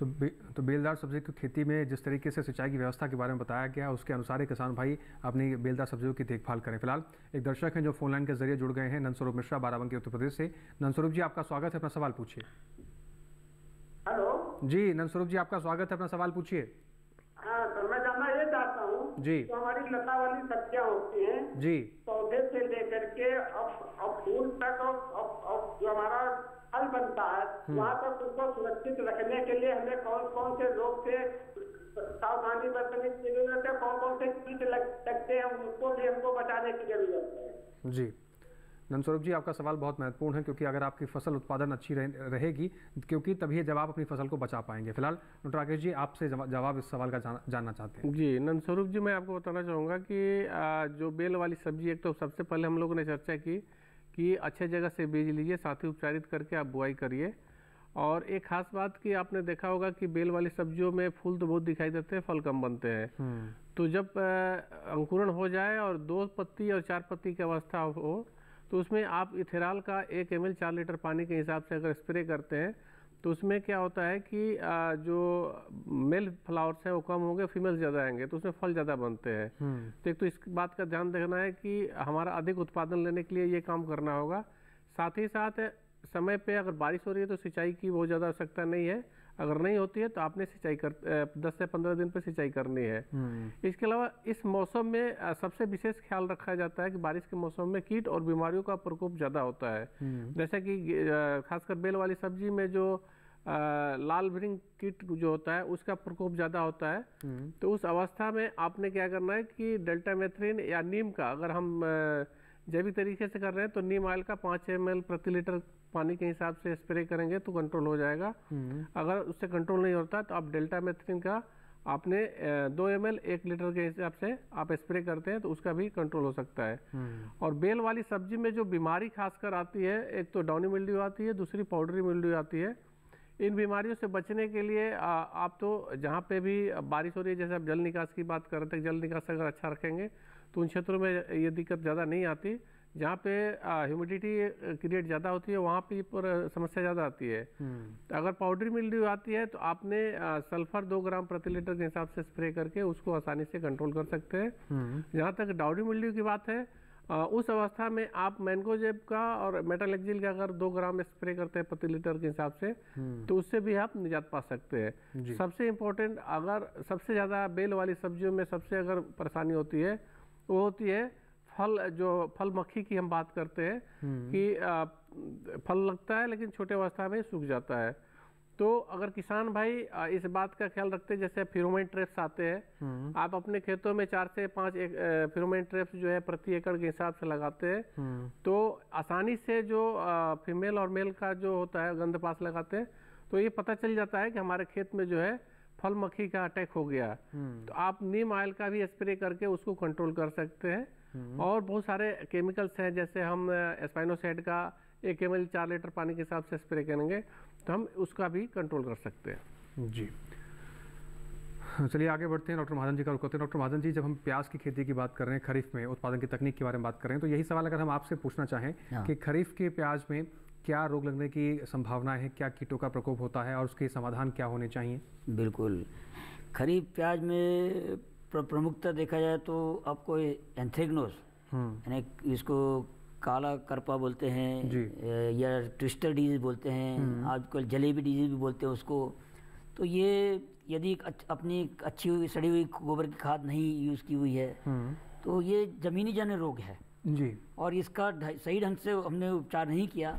Speaker 2: तो बे, तो बेलदार सब्ज़ी की खेती में जिस तरीके से सिंचाई की व्यवस्था के बारे में बताया गया उसके अनुसार ही किसान भाई अपनी बेलदार सब्जियों की देखभाल करें। फ़िलहाल एक दर्शक हैं जो फ़ोन लाइन के ज़रिए जुड़ गए हैं नंदस्वरूप मिश्रा बाराबंकी उत्तर प्रदेश से। नंदस्वरूप जी आपका स्वागत है अपना सवाल पूछिए।
Speaker 10: हेलो।
Speaker 2: जी नंदस्वरूप जी आपका स्वागत है अपना सवाल पूछिए।
Speaker 10: हाँ तो मैं जानना ये चाहता हूँ
Speaker 2: जी।
Speaker 10: जो हमारी लता वाली सब्ज़ियाँ होती हैं
Speaker 2: जी।
Speaker 10: पौधे से लेकर के अब अब फूल तक और अब अब जो हमारा फल बनता है। वहाँ तक उसको सुरक्षित रखने के लिए हमें कौन कौन से रोग से सावधानी बरतने की ज़रूरत है कौन कौन से कीट लग सकते हैं उनको भी हमको बचाने की ज़रूरत है।
Speaker 2: जी। नंदस्वरूप जी आपका सवाल बहुत महत्वपूर्ण है क्योंकि अगर आपकी फ़सल उत्पादन अच्छी रहे, रहेगी क्योंकि तभी जब आप अपनी फ़सल को बचा पाएँगे। फ़िलहाल डॉक्टर राकेश जी आपसे जवाब इस सवाल का जान, जानना चाहते हैं।
Speaker 3: जी नंदस्वरूप जी मैं आपको बताना चाहूँगा कि जो बेल वाली सब्ज़ी एक तो सबसे पहले हम लोगों ने चर्चा की कि अच्छे जगह से बीज लीजिए साथ ही उपचारित करके आप बुआई करिए। और एक खास बात कि आपने देखा होगा कि बेल वाली सब्जियों में फूल तो बहुत दिखाई देते हैं फल कम बनते हैं। तो जब अंकुरण हो जाए और दो पत्ती और चार पत्ती की अवस्था हो तो उसमें आप इथेराल का एक एम चार लीटर पानी के हिसाब से अगर स्प्रे करते हैं तो उसमें क्या होता है कि जो मेल फ्लावर्स हैं वो कम होंगे फीमेल ज़्यादा आएँगे तो उसमें फल ज़्यादा बनते हैं। तो एक तो इस बात का ध्यान देखना है कि हमारा अधिक उत्पादन लेने के लिए ये काम करना होगा। साथ ही साथ समय पे अगर बारिश हो रही है तो सिंचाई की बहुत ज़्यादा आवश्यकता नहीं है। अगर नहीं होती है तो आपने सिंचाई कर दस से पंद्रह दिन पे सिंचाई करनी है। इसके अलावा इस मौसम में सबसे विशेष ख्याल रखा जाता है कि बारिश के मौसम में कीट और बीमारियों का प्रकोप ज़्यादा होता है। जैसे कि खासकर बेल वाली सब्ज़ी में जो लाल भृंग कीट जो होता है उसका प्रकोप ज़्यादा होता है। तो उस अवस्था में आपने क्या करना है कि डेल्टा मेथ्रिन या नीम का अगर हम अ, जैविक तरीके से कर रहे हैं तो नीम ऑयल का पाँच एम प्रति लीटर पानी के हिसाब से स्प्रे करेंगे तो कंट्रोल हो जाएगा। अगर उससे कंट्रोल नहीं होता तो आप डेल्टा मेथ्रिन का आपने दो एम एक लीटर के हिसाब से आप स्प्रे करते हैं तो उसका भी कंट्रोल हो सकता है। और बेल वाली सब्ज़ी में जो बीमारी खासकर आती है एक तो डाउनी मिल्ड्यू आती है दूसरी पाउडरी मिल्ड्यू आती है। इन बीमारियों से बचने के लिए आ, आप तो जहाँ पे भी बारिश हो रही है जैसे आप जल निकास की बात कर रहे थे जल निकास अगर अच्छा रखेंगे तो उन क्षेत्रों में ये दिक्कत ज़्यादा नहीं आती। जहाँ पे ह्यूमिडिटी क्रिएट ज़्यादा होती है वहाँ पे पर समस्या ज़्यादा आती है। तो अगर पाउडरी मिल्ड्यू आती है तो आपने आ, सल्फ़र दो ग्राम प्रति लीटर के हिसाब से स्प्रे करके उसको आसानी से कंट्रोल कर सकते हैं। जहाँ तक डाउडी मिल्ड्यू की बात है आ, उस अवस्था में आप मैंगोजेब का और मेटालेक्जिल का अगर दो ग्राम स्प्रे करते हैं प्रति लीटर के हिसाब से तो उससे भी आप निजात पा सकते हैं। सबसे इम्पोर्टेंट अगर सबसे ज़्यादा बेल वाली सब्जियों में सबसे अगर परेशानी होती है वो होती है फल जो फल मक्खी की हम बात करते हैं कि आ, फल लगता है लेकिन छोटे अवस्था में सूख जाता है। तो अगर किसान भाई इस बात का ख्याल रखते हैं जैसे फिरोमेन ट्रेप्स आते हैं आप अपने खेतों में चार से पाँच एक फिरोमेन ट्रेप्स जो है प्रति एकड़ के हिसाब से लगाते हैं। तो आसानी से जो फीमेल और मेल का जो होता है गंध पास लगाते हैं तो ये पता चल जाता है कि हमारे खेत में जो है फल मक्खी का अटैक हो गया। तो आप नीम ऑयल का भी स्प्रे करके उसको कंट्रोल कर सकते हैं। और बहुत सारे केमिकल्स हैं जैसे हम स्पाइनोसाइड का एक एम एल चार लीटर पानी के हिसाब से स्प्रे करेंगे तो हम उसका भी कंट्रोल कर सकते हैं।
Speaker 2: जी। चलिए आगे बढ़ते हैं डॉक्टर महाजन जी का रुक करते हैं। डॉक्टर महाजन जी जब हम प्याज की खेती की बात कर रहे हैं खरीफ में उत्पादन की तकनीक के बारे में बात कर रहे हैं तो यही सवाल अगर हम आपसे पूछना चाहें
Speaker 4: हाँ।
Speaker 2: कि खरीफ के प्याज में क्या रोग लगने की संभावना है? क्या कीटों का प्रकोप होता है? और उसके समाधान क्या होने चाहिए?
Speaker 4: बिल्कुल। खरीफ प्याज में प्र- प्रमुखता देखा जाए तो आपको एंथ्रेगनोस यानी इसको काला करपा बोलते हैं या ट्विस्टर डिज़ीज़ बोलते हैं आजकल जलेबी डिज़ीज़ भी बोलते हैं उसको। तो ये यदि अपनी अच्छी हुई सड़ी हुई गोबर की खाद नहीं यूज़ की हुई है तो ये ज़मीनी जन्य रोग है।
Speaker 2: जी।
Speaker 4: और इसका सही ढंग से हमने उपचार नहीं किया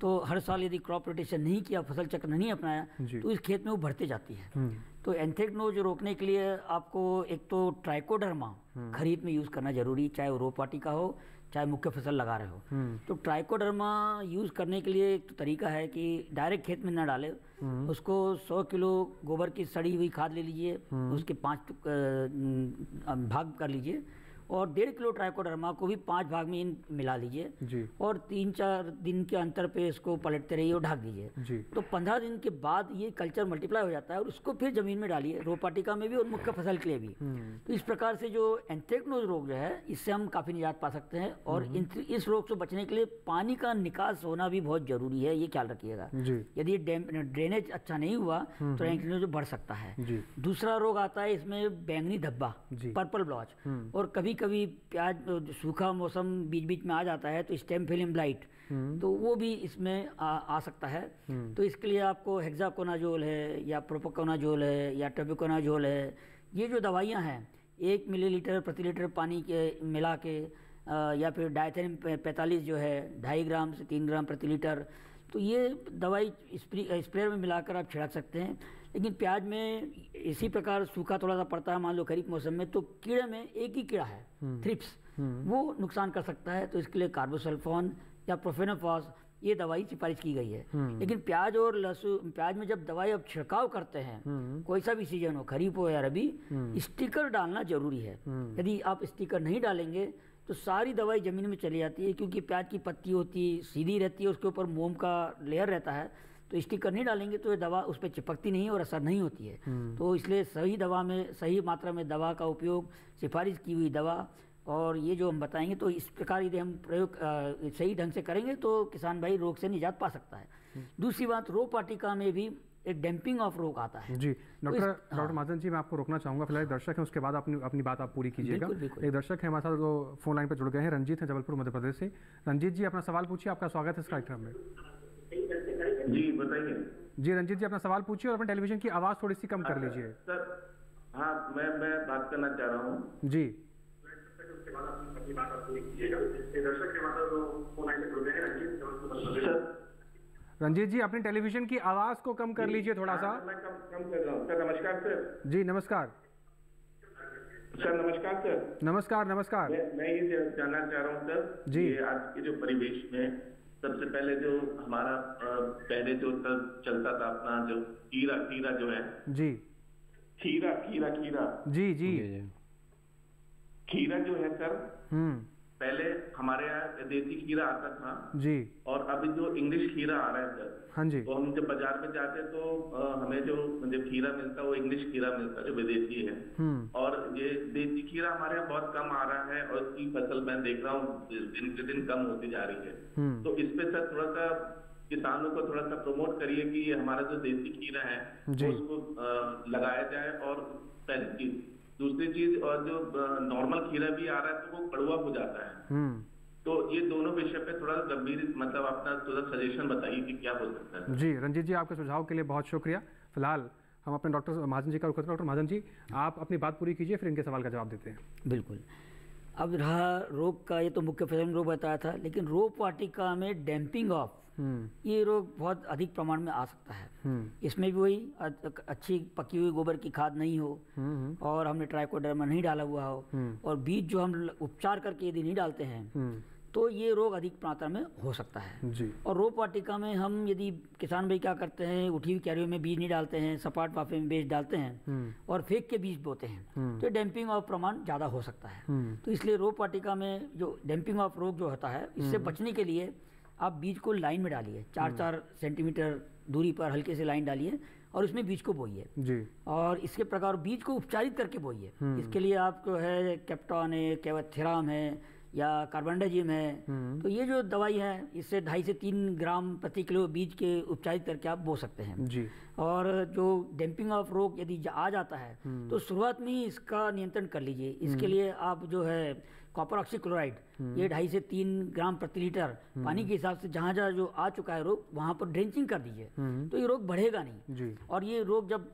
Speaker 4: तो हर साल यदि क्रॉप रोटेशन नहीं किया फ़सल चक्र नहीं अपनाया तो इस खेत में वो बढ़ते जाती है।
Speaker 2: हम्म,
Speaker 4: तो एंथ्रेक्नोज रोकने के लिए आपको एक तो ट्राइकोडर्मा खरीफ में यूज़ करना ज़रूरी चाहे वो रोपाटी का हो चाहे मुख्य फ़सल लगा रहे हो। तो ट्राइकोडर्मा यूज़ करने के लिए एक तो तरीका है कि डायरेक्ट खेत में न डाले उसको 100 किलो गोबर की सड़ी हुई खाद ले लीजिए उसके पाँच भाग कर लीजिए और डेढ़ किलो ट्राइकोडर्मा को भी पाँच भाग में इन मिला लीजिए और तीन चार दिन के अंतर पे इसको पलटते रहिए और ढक दीजिए। तो पंद्रह दिन के बाद ये कल्चर मल्टीप्लाई हो जाता है और उसको फिर ज़मीन में डालिए रोपाटिका में भी और मुख्य फ़सल के लिए भी। तो इस प्रकार से जो एंथ्रेक्नोज रोग जो है इससे हम काफ़ी निजात पा सकते हैं और इस रोग से बचने के लिए पानी का निकास होना भी बहुत ज़रूरी है ये ख्याल रखिएगा। यदि ड्रेनेज अच्छा नहीं हुआ तो एंथ्रेक्नोज बढ़ सकता है। दूसरा रोग आता है इसमें बैंगनी धब्बा पर्पल ब्लॉच। और कभी कभी प्याज सूखा मौसम बीच बीच में आ जाता है तो स्टेम फ़िल्म ब्लाइट तो वो भी इसमें आ, आ सकता है। तो इसके लिए आपको हेक्साकोनाजोल है या प्रोपोकोनाजोल है या टोबिकोनाजोल है ये जो दवाइयाँ हैं एक मिलीलीटर प्रति लीटर पानी के मिला के या फिर डायथेरिन पैंतालीस जो है ढाई ग्राम से तीन ग्राम प्रति लीटर तो ये दवाई स्प्रे में मिलाकर आप छिड़क सकते हैं। लेकिन प्याज में इसी प्रकार सूखा थोड़ा सा पड़ता है मान लो खरीफ मौसम में तो कीड़े में एक ही कीड़ा है थ्रिप्स वो नुकसान कर सकता है तो इसके लिए कार्बोसल्फोन या प्रोफेनोफॉस ये दवाई सिफारिश की गई है। लेकिन प्याज और लहसुन प्याज में जब दवाई अब छिड़काव करते हैं कोई सा भी सीज़न हो खरीफ हो या रबी स्टिकर डालना ज़रूरी है। यदि आप स्टिकर नहीं डालेंगे तो सारी दवाई ज़मीन में चली जाती है क्योंकि प्याज की पत्ती होती सीधी रहती है उसके ऊपर मोम का लेयर रहता है तो स्टिकर नहीं डालेंगे तो ये दवा उस पर चिपकती नहीं और असर नहीं होती है। तो इसलिए सही दवा में सही मात्रा में दवा का उपयोग सिफारिश की हुई दवा और ये जो हम बताएँगे तो इस प्रकार यदि हम प्रयोग सही ढंग से करेंगे तो किसान भाई रोग से निजात पा सकता है। दूसरी बात रोग वाटिका में भी एक डैम्पिंग ऑफ़ रोग आता है।
Speaker 2: जी डॉक्टर
Speaker 4: इस- हाँ।
Speaker 2: डॉक्टर महाजन जी मैं आपको रोकना चाहूँगा फ़िलहाल एक दर्शक है उसके बाद अपनी अपनी बात आप पूरी कीजिएगा। एक दर्शक है हमारे साथ जो फ़ोन लाइन पर जुड़ गए हैं रंजीत हैं जबलपुर मध्य प्रदेश से। रंजीत जी अपना सवाल पूछिए आपका स्वागत है इस कार्यक्रम में।
Speaker 11: जी बताइए।
Speaker 2: जी रंजीत जी अपना सवाल पूछिए और अपने टेलीविज़न की आवाज़ थोड़ी सी कम कर लीजिए।
Speaker 11: सर हाँ मैं मैं बात करना चाह रहा हूँ।
Speaker 2: जी। रंजीत जी अपने टेलीविज़न की आवाज़ को कम कर लीजिए थोड़ा सा।
Speaker 11: मैं कम कम कर रहा हूँ। सर नमस्कार सर।
Speaker 2: जी नमस्कार।
Speaker 11: सर नमस्कार सर।
Speaker 2: नमस्कार नमस्कार।
Speaker 11: मैं मैं ये जानना चाह रहा हूँ सर
Speaker 2: जी।
Speaker 11: आज के जो परिवेश में सबसे पहले जो हमारा पहले जो चल, चलता था अपना जो कीरा कीरा जो है।
Speaker 2: जी।
Speaker 11: खीरा खीरा खीरा।
Speaker 2: जी जी।
Speaker 11: खीरा जो है सर
Speaker 2: हम्म।
Speaker 11: पहले हमारे यहाँ देसी खीरा आता था।
Speaker 2: जी।
Speaker 11: और अभी जो इंग्लिश खीरा आ रहा है सर
Speaker 2: हाँ जी।
Speaker 11: तो हम जब बाज़ार में जाते हैं तो हमें जो जो खीरा मिलता है वो इंग्लिश खीरा मिलता है जो विदेशी है।
Speaker 2: हम्म।
Speaker 11: और ये देसी खीरा हमारे यहाँ बहुत कम आ रहा है और इसकी फ़सल मैं देख रहा हूँ दिन के दिन कम होती जा रही है।
Speaker 2: हम्म।
Speaker 11: तो इस पे सर थोड़ा सा किसानों को थोड़ा सा प्रमोट करिए कि हमारा जो देसी खीरा है। वो उसको लगाया जाए और दूसरी चीज़ और जो नॉर्मल खीरा भी आ रहा है तो वो कड़वा हो जाता है।
Speaker 2: हम्म।
Speaker 11: तो ये दोनों विषय पे थोड़ा गंभीर मतलब अपना थोड़ा सजेशन बताइए कि क्या हो सकता है।
Speaker 2: जी रंजीत जी आपके सुझाव के लिए बहुत शुक्रिया। फ़िलहाल हम अपने डॉक्टर महाजन जी का रुख करते डॉक्टर महाजन जी आप अपनी बात पूरी कीजिए फिर इनके सवाल का जवाब देते हैं।
Speaker 4: बिल्कुल। अब रहा रोग का ये तो मुख्य फ़सल रोग बताया था लेकिन रोग वाटिका में डैम्पिंग ऑफ़
Speaker 2: हम्म।
Speaker 4: ये रोग बहुत अधिक प्रमाण में आ सकता है।
Speaker 2: हम्म।
Speaker 4: इसमें भी वही अच्छी पकी हुई गोबर की खाद नहीं हो
Speaker 2: हम्म
Speaker 4: और हमने ट्राइकोडर्मा नहीं डाला हुआ हो। और बीज जो हम उपचार करके यदि नहीं डालते हैं
Speaker 2: हम्म।
Speaker 4: तो ये रोग अधिक मात्रा में हो सकता है।
Speaker 2: जी।
Speaker 4: और रोप वाटिका में हम यदि किसान भाई क्या करते हैं उठी हुई क्यारियों में बीज नहीं डालते हैं सपाट पाफे में बीज डालते हैं
Speaker 2: हम्म।
Speaker 4: और फेंक के बीज बोते हैं तो डैम्पिंग ऑफ़ प्रमाण ज़्यादा हो सकता है।
Speaker 2: हम्म।
Speaker 4: तो इसलिए रोप वाटिका में जो डैम्पिंग ऑफ़ रोग जो होता है इससे बचने के लिए आप बीज को लाइन में डालिए चार चार सेंटीमीटर दूरी पर हल्के से लाइन डालिए और उसमें बीज को बोइए।
Speaker 2: जी।
Speaker 4: और इसके प्रकार बीज को उपचारित करके बोइए। इसके लिए आप जो है कैप्टॉन है कैवथेराम है या कार्बनडाजिम है तो ये जो दवाई है इससे ढाई से तीन ग्राम प्रति किलो बीज के उपचारित करके आप बो सकते हैं।
Speaker 2: जी।
Speaker 4: और जो डैम्पिंग ऑफ़ रोग यदि आ जाता है तो शुरुआत में ही इसका नियंत्रण कर लीजिए। इसके लिए आप जो है कॉपर ऑक्सीक्लोराइड ये ढाई से तीन ग्राम प्रति लीटर पानी के हिसाब से जहाँ जहाँ जो आ चुका है रोग वहाँ पर ड्रेंचिंग कर दीजिए। तो ये रोग बढ़ेगा नहीं। और ये रोग जब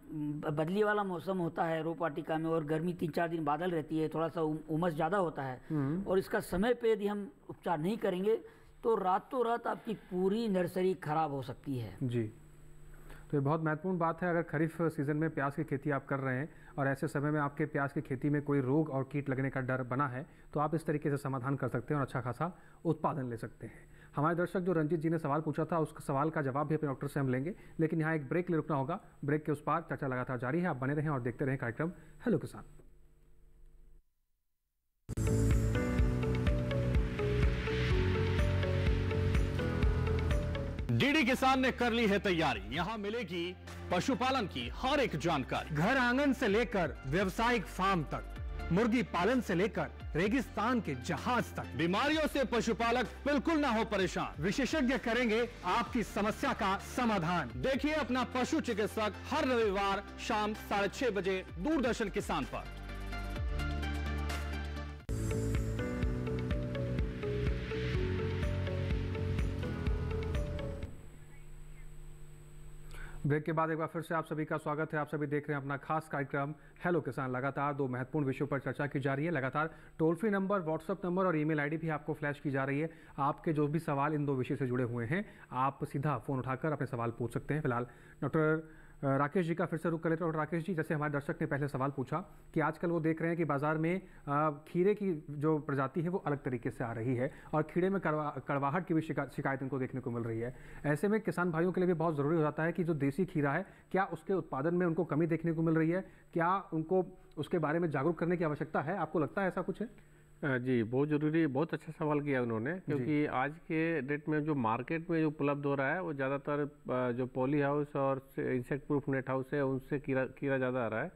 Speaker 4: बदली वाला मौसम होता है रोप वाटिका में और गर्मी तीन चार दिन बादल रहती है थोड़ा सा उमस ज़्यादा होता है और इसका समय पर यदि हम उपचार नहीं करेंगे तो रातों रात आपकी पूरी नर्सरी खराब हो सकती है।
Speaker 2: जी। तो ये बहुत महत्वपूर्ण बात है। अगर खरीफ सीज़न में प्याज की खेती आप कर रहे हैं और ऐसे समय में आपके प्याज की खेती में कोई रोग और कीट लगने का डर बना है तो आप इस तरीके से समाधान कर सकते हैं और अच्छा खासा उत्पादन ले सकते हैं। हमारे दर्शक जो रंजीत जी ने सवाल पूछा था, उस सवाल का जवाब भी अपने डॉक्टर से हम लेंगे, लेकिन यहाँ एक ब्रेक ले रुकना होगा। ब्रेक के उस पार चर्चा लगातार जारी है। आप बने रहें और देखते रहें कार्यक्रम हेलो किसान।
Speaker 12: डीडी किसान ने कर ली है तैयारी। यहाँ मिलेगी पशुपालन की हर एक जानकारी।
Speaker 2: घर आँगन से लेकर व्यवसायिक फार्म तक मुर्गी पालन से लेकर रेगिस्तान के जहाज़ तक।
Speaker 12: बीमारियों से पशुपालक बिल्कुल ना हो परेशान।
Speaker 2: विशेषज्ञ करेंगे आपकी समस्या का समाधान।
Speaker 12: देखिए अपना पशु चिकित्सक हर रविवार शाम साढ़े छह बजे दूरदर्शन किसान पर।
Speaker 2: ब्रेक के बाद एक बार फिर से आप सभी का स्वागत है। आप सभी देख रहे हैं अपना खास कार्यक्रम हेलो किसान लगातार दो महत्वपूर्ण विषयों पर चर्चा की जा रही है। लगातार toll free number WhatsApp number और ईमेल आईडी भी आपको फ्लैश की जा रही है। आपके जो भी सवाल इन दो विषय से जुड़े हुए हैं, आप सीधा फ़ोन उठाकर अपने सवाल पूछ सकते हैं। फ़िलहाल डॉक्टर राकेश जी का फिर से रुक कर लेते हैं राकेश जी जैसे हमारे दर्शक ने पहले सवाल पूछा कि आजकल वो देख रहे हैं कि बाज़ार में खीरे की जो प्रजाति है वो अलग तरीके से आ रही है और खीरे में कड़वा कड़वाहट की भी शिका, शिकायत इनको देखने को मिल रही है। ऐसे में किसान भाइयों के लिए भी बहुत ज़रूरी हो जाता है कि जो देसी खीरा है क्या उसके उत्पादन में उनको कमी देखने को मिल रही है? क्या उनको उसके बारे में जागरूक करने की आवश्यकता है? आपको लगता है ऐसा कुछ है?
Speaker 3: जी बहुत ज़रूरी बहुत अच्छा सवाल किया उन्होंने क्योंकि आज के डेट में जो मार्केट में जो उपलब्ध हो रहा है वो ज़्यादातर जो पॉली हाउस और इंसेक्ट प्रूफ नेट हाउस है उनसे कीड़ा कीड़ा ज़्यादा आ रहा है।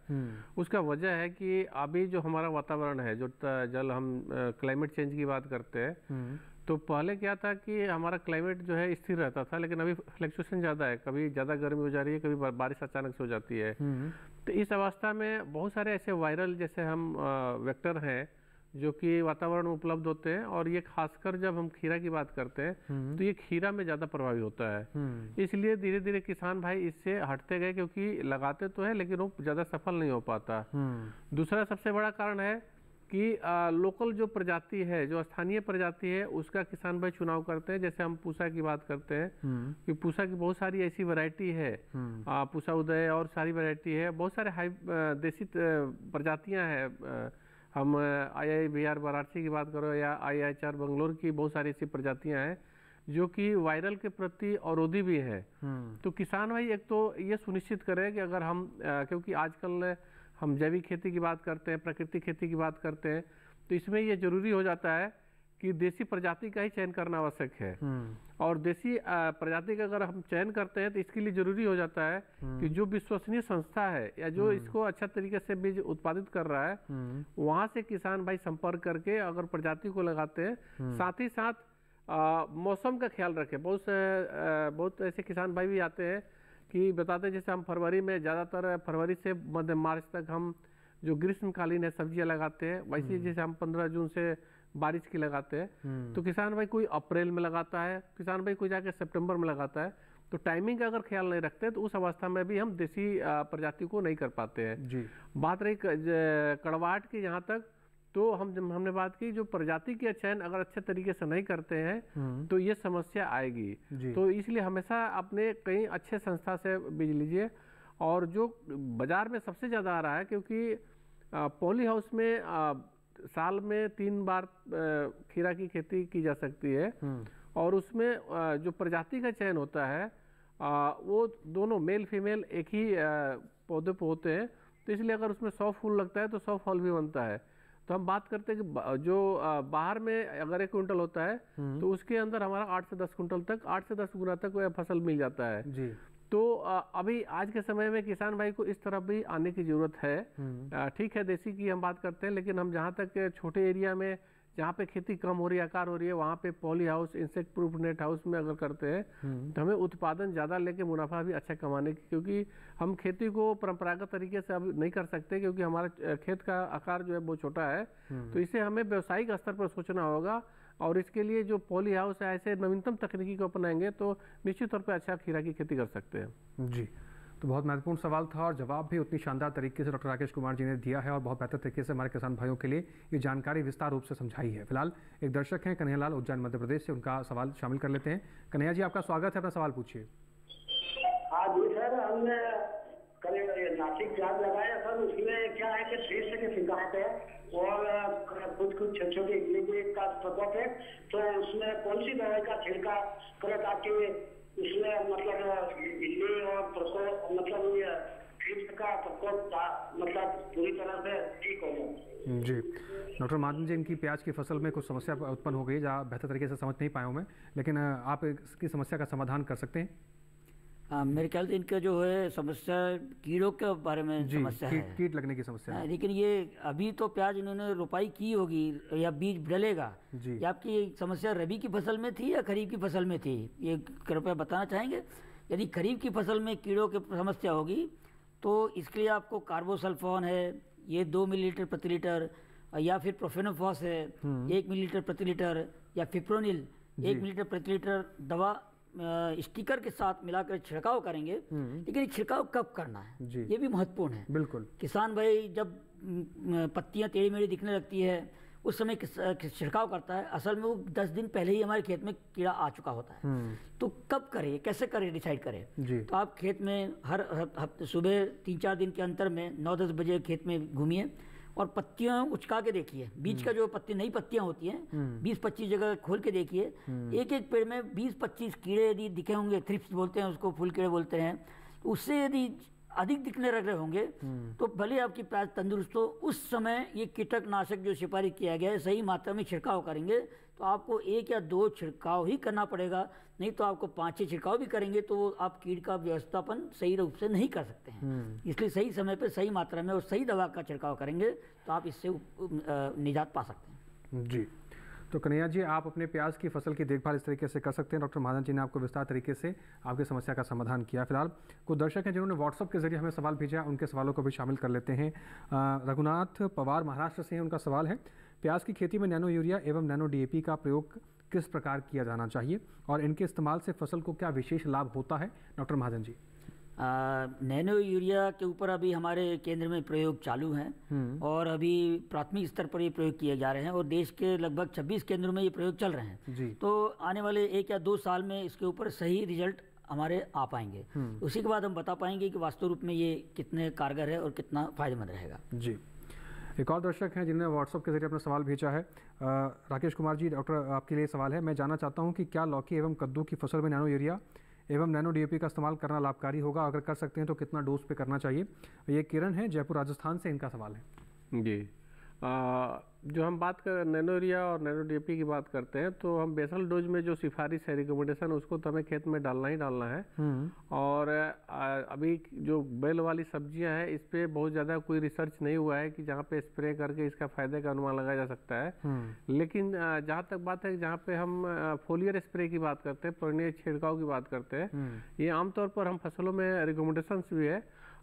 Speaker 3: उसका वजह है कि अभी जो हमारा वातावरण है जो जल हम क्लाइमेट चेंज की बात करते हैं तो पहले क्या था कि हमारा क्लाइमेट जो है स्थिर रहता था लेकिन अभी फ्लक्चुएशन ज़्यादा है कभी ज़्यादा गर्मी हो जा रही है कभी बारिश अचानक से हो जाती है। तो इस अवस्था में बहुत सारे ऐसे वायरल जैसे हम वेक्टर हैं जो कि वातावरण में उपलब्ध होते हैं और ये खासकर जब हम खीरा की बात करते हैं तो ये खीरा में ज़्यादा प्रभावी होता है। इसलिए धीरे धीरे किसान भाई इससे हटते गए क्योंकि लगाते तो है लेकिन वो ज़्यादा सफल नहीं हो पाता। दूसरा सबसे बड़ा कारण है कि आ, लोकल जो प्रजाति है जो स्थानीय प्रजाति है उसका किसान भाई चुनाव करते हैं। जैसे हम पूसा की बात करते हैं कि पूसा की बहुत सारी ऐसी वैरायटी है। आ, पूसा उदय और सारी वैरायटी है। बहुत सारे हाई देसी प्रजातियाँ हैं हम आई आई बिहार वाराणसी की बात करो या आई आई आर बंगलोर की बहुत सारी ऐसी प्रजातियाँ हैं जो कि वायरल के प्रति अवरोधी भी हैं। तो किसान भाई एक तो ये सुनिश्चित करें कि अगर हम आ, क्योंकि आजकल हम जैविक खेती की बात करते हैं प्राकृतिक खेती की बात करते हैं तो इसमें यह ज़रूरी हो जाता है कि देसी प्रजाति का ही चयन करना आवश्यक है। और देसी प्रजाति का अगर हम चयन करते हैं तो इसके लिए ज़रूरी हो जाता है कि जो विश्वसनीय संस्था है या जो इसको अच्छा तरीके से बीज उत्पादित कर रहा है वहाँ से किसान भाई संपर्क करके अगर प्रजाति को लगाते हैं साथ ही साथ मौसम का ख्याल रखें। बहुत से बहुत ऐसे किसान भाई भी आते हैं कि बताते हैं जैसे हम फरवरी में ज़्यादातर फरवरी से मध्य मार्च तक हम जो ग्रीष्मकालीन है सब्ज़ियाँ लगाते हैं वैसे जैसे हम पंद्रह जून से बारिश की लगाते हैं। तो किसान भाई कोई अप्रैल में लगाता है किसान भाई कोई जाके सितंबर में लगाता है। तो टाइमिंग का अगर ख्याल नहीं रखते तो उस अवस्था में भी हम देसी प्रजाति को नहीं कर पाते हैं।
Speaker 2: जी।
Speaker 3: बात रही क- ज- कड़वाहट की यहाँ तक तो हम जब हमने बात की जो प्रजाति के चयन अगर अच्छे तरीके से नहीं करते हैं तो ये समस्या आएगी। तो इसलिए हमेशा अपने कहीं अच्छे संस्था से बीज लीजिए और जो बाज़ार में सबसे ज़्यादा आ रहा है क्योंकि पॉली हाउस में साल में तीन बार खीरा की खेती की जा सकती है। और उसमें जो प्रजाति का चयन होता है वो दोनों मेल फीमेल एक ही पौधे पे होते हैं। तो इसलिए अगर उसमें सौ फूल लगता है तो सौ फल भी बनता है। तो हम बात करते हैं कि जो बाहर में अगर एक क्विंटल होता है तो उसके अंदर हमारा आठ से दस क्विंटल तक आठ से दस गुना तक वह फ़सल मिल जाता है।
Speaker 2: जी।
Speaker 3: तो अभी आज के समय में किसान भाई को इस तरफ़ भी आने की ज़रूरत है। ठीक है देसी की हम बात करते हैं लेकिन हम जहाँ तक छोटे एरिया में जहाँ पे खेती कम हो रही है आकार हो रही है वहाँ पे poly house insect proof net house में अगर करते हैं तो हमें उत्पादन ज़्यादा लेके मुनाफा भी अच्छा कमाने की क्योंकि हम खेती को परंपरागत तरीके से अब नहीं कर सकते क्योंकि हमारा खेत का आकार जो है बहुत छोटा है। तो इसे हमें व्यावसायिक स्तर पर सोचना होगा और इसके लिए जो पॉली हाउस है ऐसे नवीनतम तकनीकी को अपनाएँगे तो निश्चित तौर पर अच्छा खीरा की खेती कर सकते हैं।
Speaker 2: जी। तो बहुत महत्वपूर्ण सवाल था और जवाब भी उतनी शानदार तरीके से डॉक्टर राकेश कुमार जी ने दिया है और बहुत बेहतर तरीके से हमारे किसान भाइयों के लिए ये जानकारी विस्तार रूप से समझाई है। फ़िलहाल एक दर्शक हैं कन्हैयालाल उज्जैन मध्य प्रदेश से उनका सवाल शामिल कर लेते हैं। कन्हैया जी आपका स्वागत है अपना सवाल पूछिए।
Speaker 10: हाँ जी सर हमने कल नासिक प्याज लगाया सर उसमें क्या है कि शीर्ष के शिकायत है, और कुछ कुछ छोटे छोटे इडली का प्रकोप है तो उसमें कौन सी दवाई का छिड़काव करें ताकि उसमें मतलब इडली और प्रकोप मतलब ये का मतलब पूरी तरह से ठीक हो जाए।
Speaker 2: जी। डॉक्टर महाजन जी, इनकी प्याज की फ़सल में कुछ समस्या उत्पन्न हो गई जहाँ बेहतर तरीके से समझ नहीं पाया हूँ मैं लेकिन आप इसकी समस्या का समाधान कर सकते हैं?
Speaker 4: हाँ, मेरे ख्याल से इनका जो है समस्या कीड़ों के बारे में समस्या
Speaker 2: कीट
Speaker 4: है।
Speaker 2: कीट लगने की समस्या
Speaker 4: हाँ,
Speaker 2: है।
Speaker 4: लेकिन ये अभी तो प्याज इन्होंने रोपाई की होगी या बीज डलेगा
Speaker 2: जी।
Speaker 4: या आपकी समस्या रबी की फ़सल में थी या खरीफ की फ़सल में थी? ये कृपया बताना चाहेंगे? यदि खरीफ की फ़सल में कीड़ों की समस्या होगी तो इसके लिए आपको कार्बोसल्फोन है ये दो मिलीलीटर प्रति लीटर या फिर प्रोफेनोफॉस है एक मिलीलीटर प्रति लीटर या फिप्रोनिल एक मिलीलीटर प्रति लीटर दवा स्टिकर के साथ मिलाकर छिड़काव करेंगे लेकिन ये छिड़काव कब करना है। ये भी महत्वपूर्ण है।
Speaker 2: बिल्कुल।
Speaker 4: किसान भाई जब पत्तियाँ टेढ़ी मेढ़ी दिखने लगती है उस समय छिड़काव करता है? असल में वो दस दिन पहले ही हमारे खेत में कीड़ा आ चुका होता है। तो कब करे? कैसे करे? डिसाइड करे। तो आप खेत में हर हफ़्ते सुबह तीन चार दिन के अंतर में नौ दस बजे खेत में घूमिए। और पत्तियाँ उचका के देखिए। बीच का जो पत्ती नई पत्तियाँ होती हैं बीस पच्चीस जगह खोल के देखिए। एक एक पेड़ में बीस पच्चीस कीड़े यदि दिखे होंगे थ्रिप्स बोलते हैं उसको फूल कीड़े बोलते हैं उससे यदि अधिक दिखने लग रहे होंगे तो भले आपकी प्याज तंदुरुस्त हो उस समय ये कीटकनाशक जो सिफारिश किया गया है सही मात्रा में छिड़काव करेंगे। तो आपको एक या दो छिड़काव ही करना पड़ेगा। नहीं तो आपको पाँच छः छिड़काव भी करेंगे तो वो आप कीट का व्यवस्थापन सही रूप से नहीं कर सकते हैं। इसलिए सही समय पर सही मात्रा में और सही दवा का छिड़काव करेंगे तो आप इससे निजात पा सकते हैं।
Speaker 2: जी। तो कन्हैया जी आप अपने प्याज की फ़सल की देखभाल इस तरीके से कर सकते हैं। डॉक्टर महाजन जी ने आपको विस्तार तरीके से आपकी समस्या का समाधान किया। फ़िलहाल कुछ दर्शक हैं जिन्होंने व्हाट्सअप के ज़रिए हमें सवाल भेजा उनके सवालों को भी शामिल कर लेते हैं। रघुनाथ पवार महाराष्ट्र से हैं उनका सवाल है प्याज की खेती में नैनो यूरिया एवं नैनो डीएपी का प्रयोग किस प्रकार किया जाना चाहिए और इनके इस्तेमाल से फ़सल को क्या विशेष लाभ होता है? Doctor Mahajan ji.
Speaker 4: Nano urea के ऊपर अभी हमारे केंद्र में प्रयोग चालू हैं और अभी प्राथमिक स्तर पर ये प्रयोग किए जा रहे हैं और देश के लगभग 26 केंद्रों में ये प्रयोग चल रहे हैं।
Speaker 2: जी।
Speaker 4: तो आने वाले एक या दो साल में इसके ऊपर सही रिज़ल्ट हमारे आ पाएँगे। उसी के बाद हम बता पाएँगे कि वास्तव रूप में ये कितने कारगर है और कितना फ़ायदेमंद रहेगा।
Speaker 2: जी। एक और दर्शक हैं जिन्होंने व्हाट्सअप के ज़रिए अपना सवाल भेजा है। आ, राकेश कुमार जी डॉक्टर आपके लिए सवाल है। मैं जानना चाहता हूँ कि क्या लौकी एवं कद्दू की फ़सल में नैनो यूरिया एवं नैनो डीएपी का इस्तेमाल करना लाभकारी होगा? अगर कर सकते हैं तो कितना डोज पे करना चाहिए? ये किरण है जयपुर राजस्थान से इनका सवाल है।
Speaker 3: जी। जो हम बात कर नैनो यूरिया और नैनो डीएपी की बात करते हैं तो हम बेसल डोज में जो सिफारिश है रिकमेंडेशन उसको तो हमें खेत में डालना ही डालना है। और अभी जो बेल वाली सब्ज़ियाँ हैं इस पे बहुत ज़्यादा कोई रिसर्च नहीं हुआ है कि जहाँ पे स्प्रे करके इसका फ़ायदे का अनुमान लगाया जा सकता है। लेकिन जहाँ तक बात है जहाँ पे हम फोलियर स्प्रे की बात करते हैं पुराने छिड़काव की बात करते हैं ये आमतौर पर हम फ़सलों में रिकमेंडेशन भी है।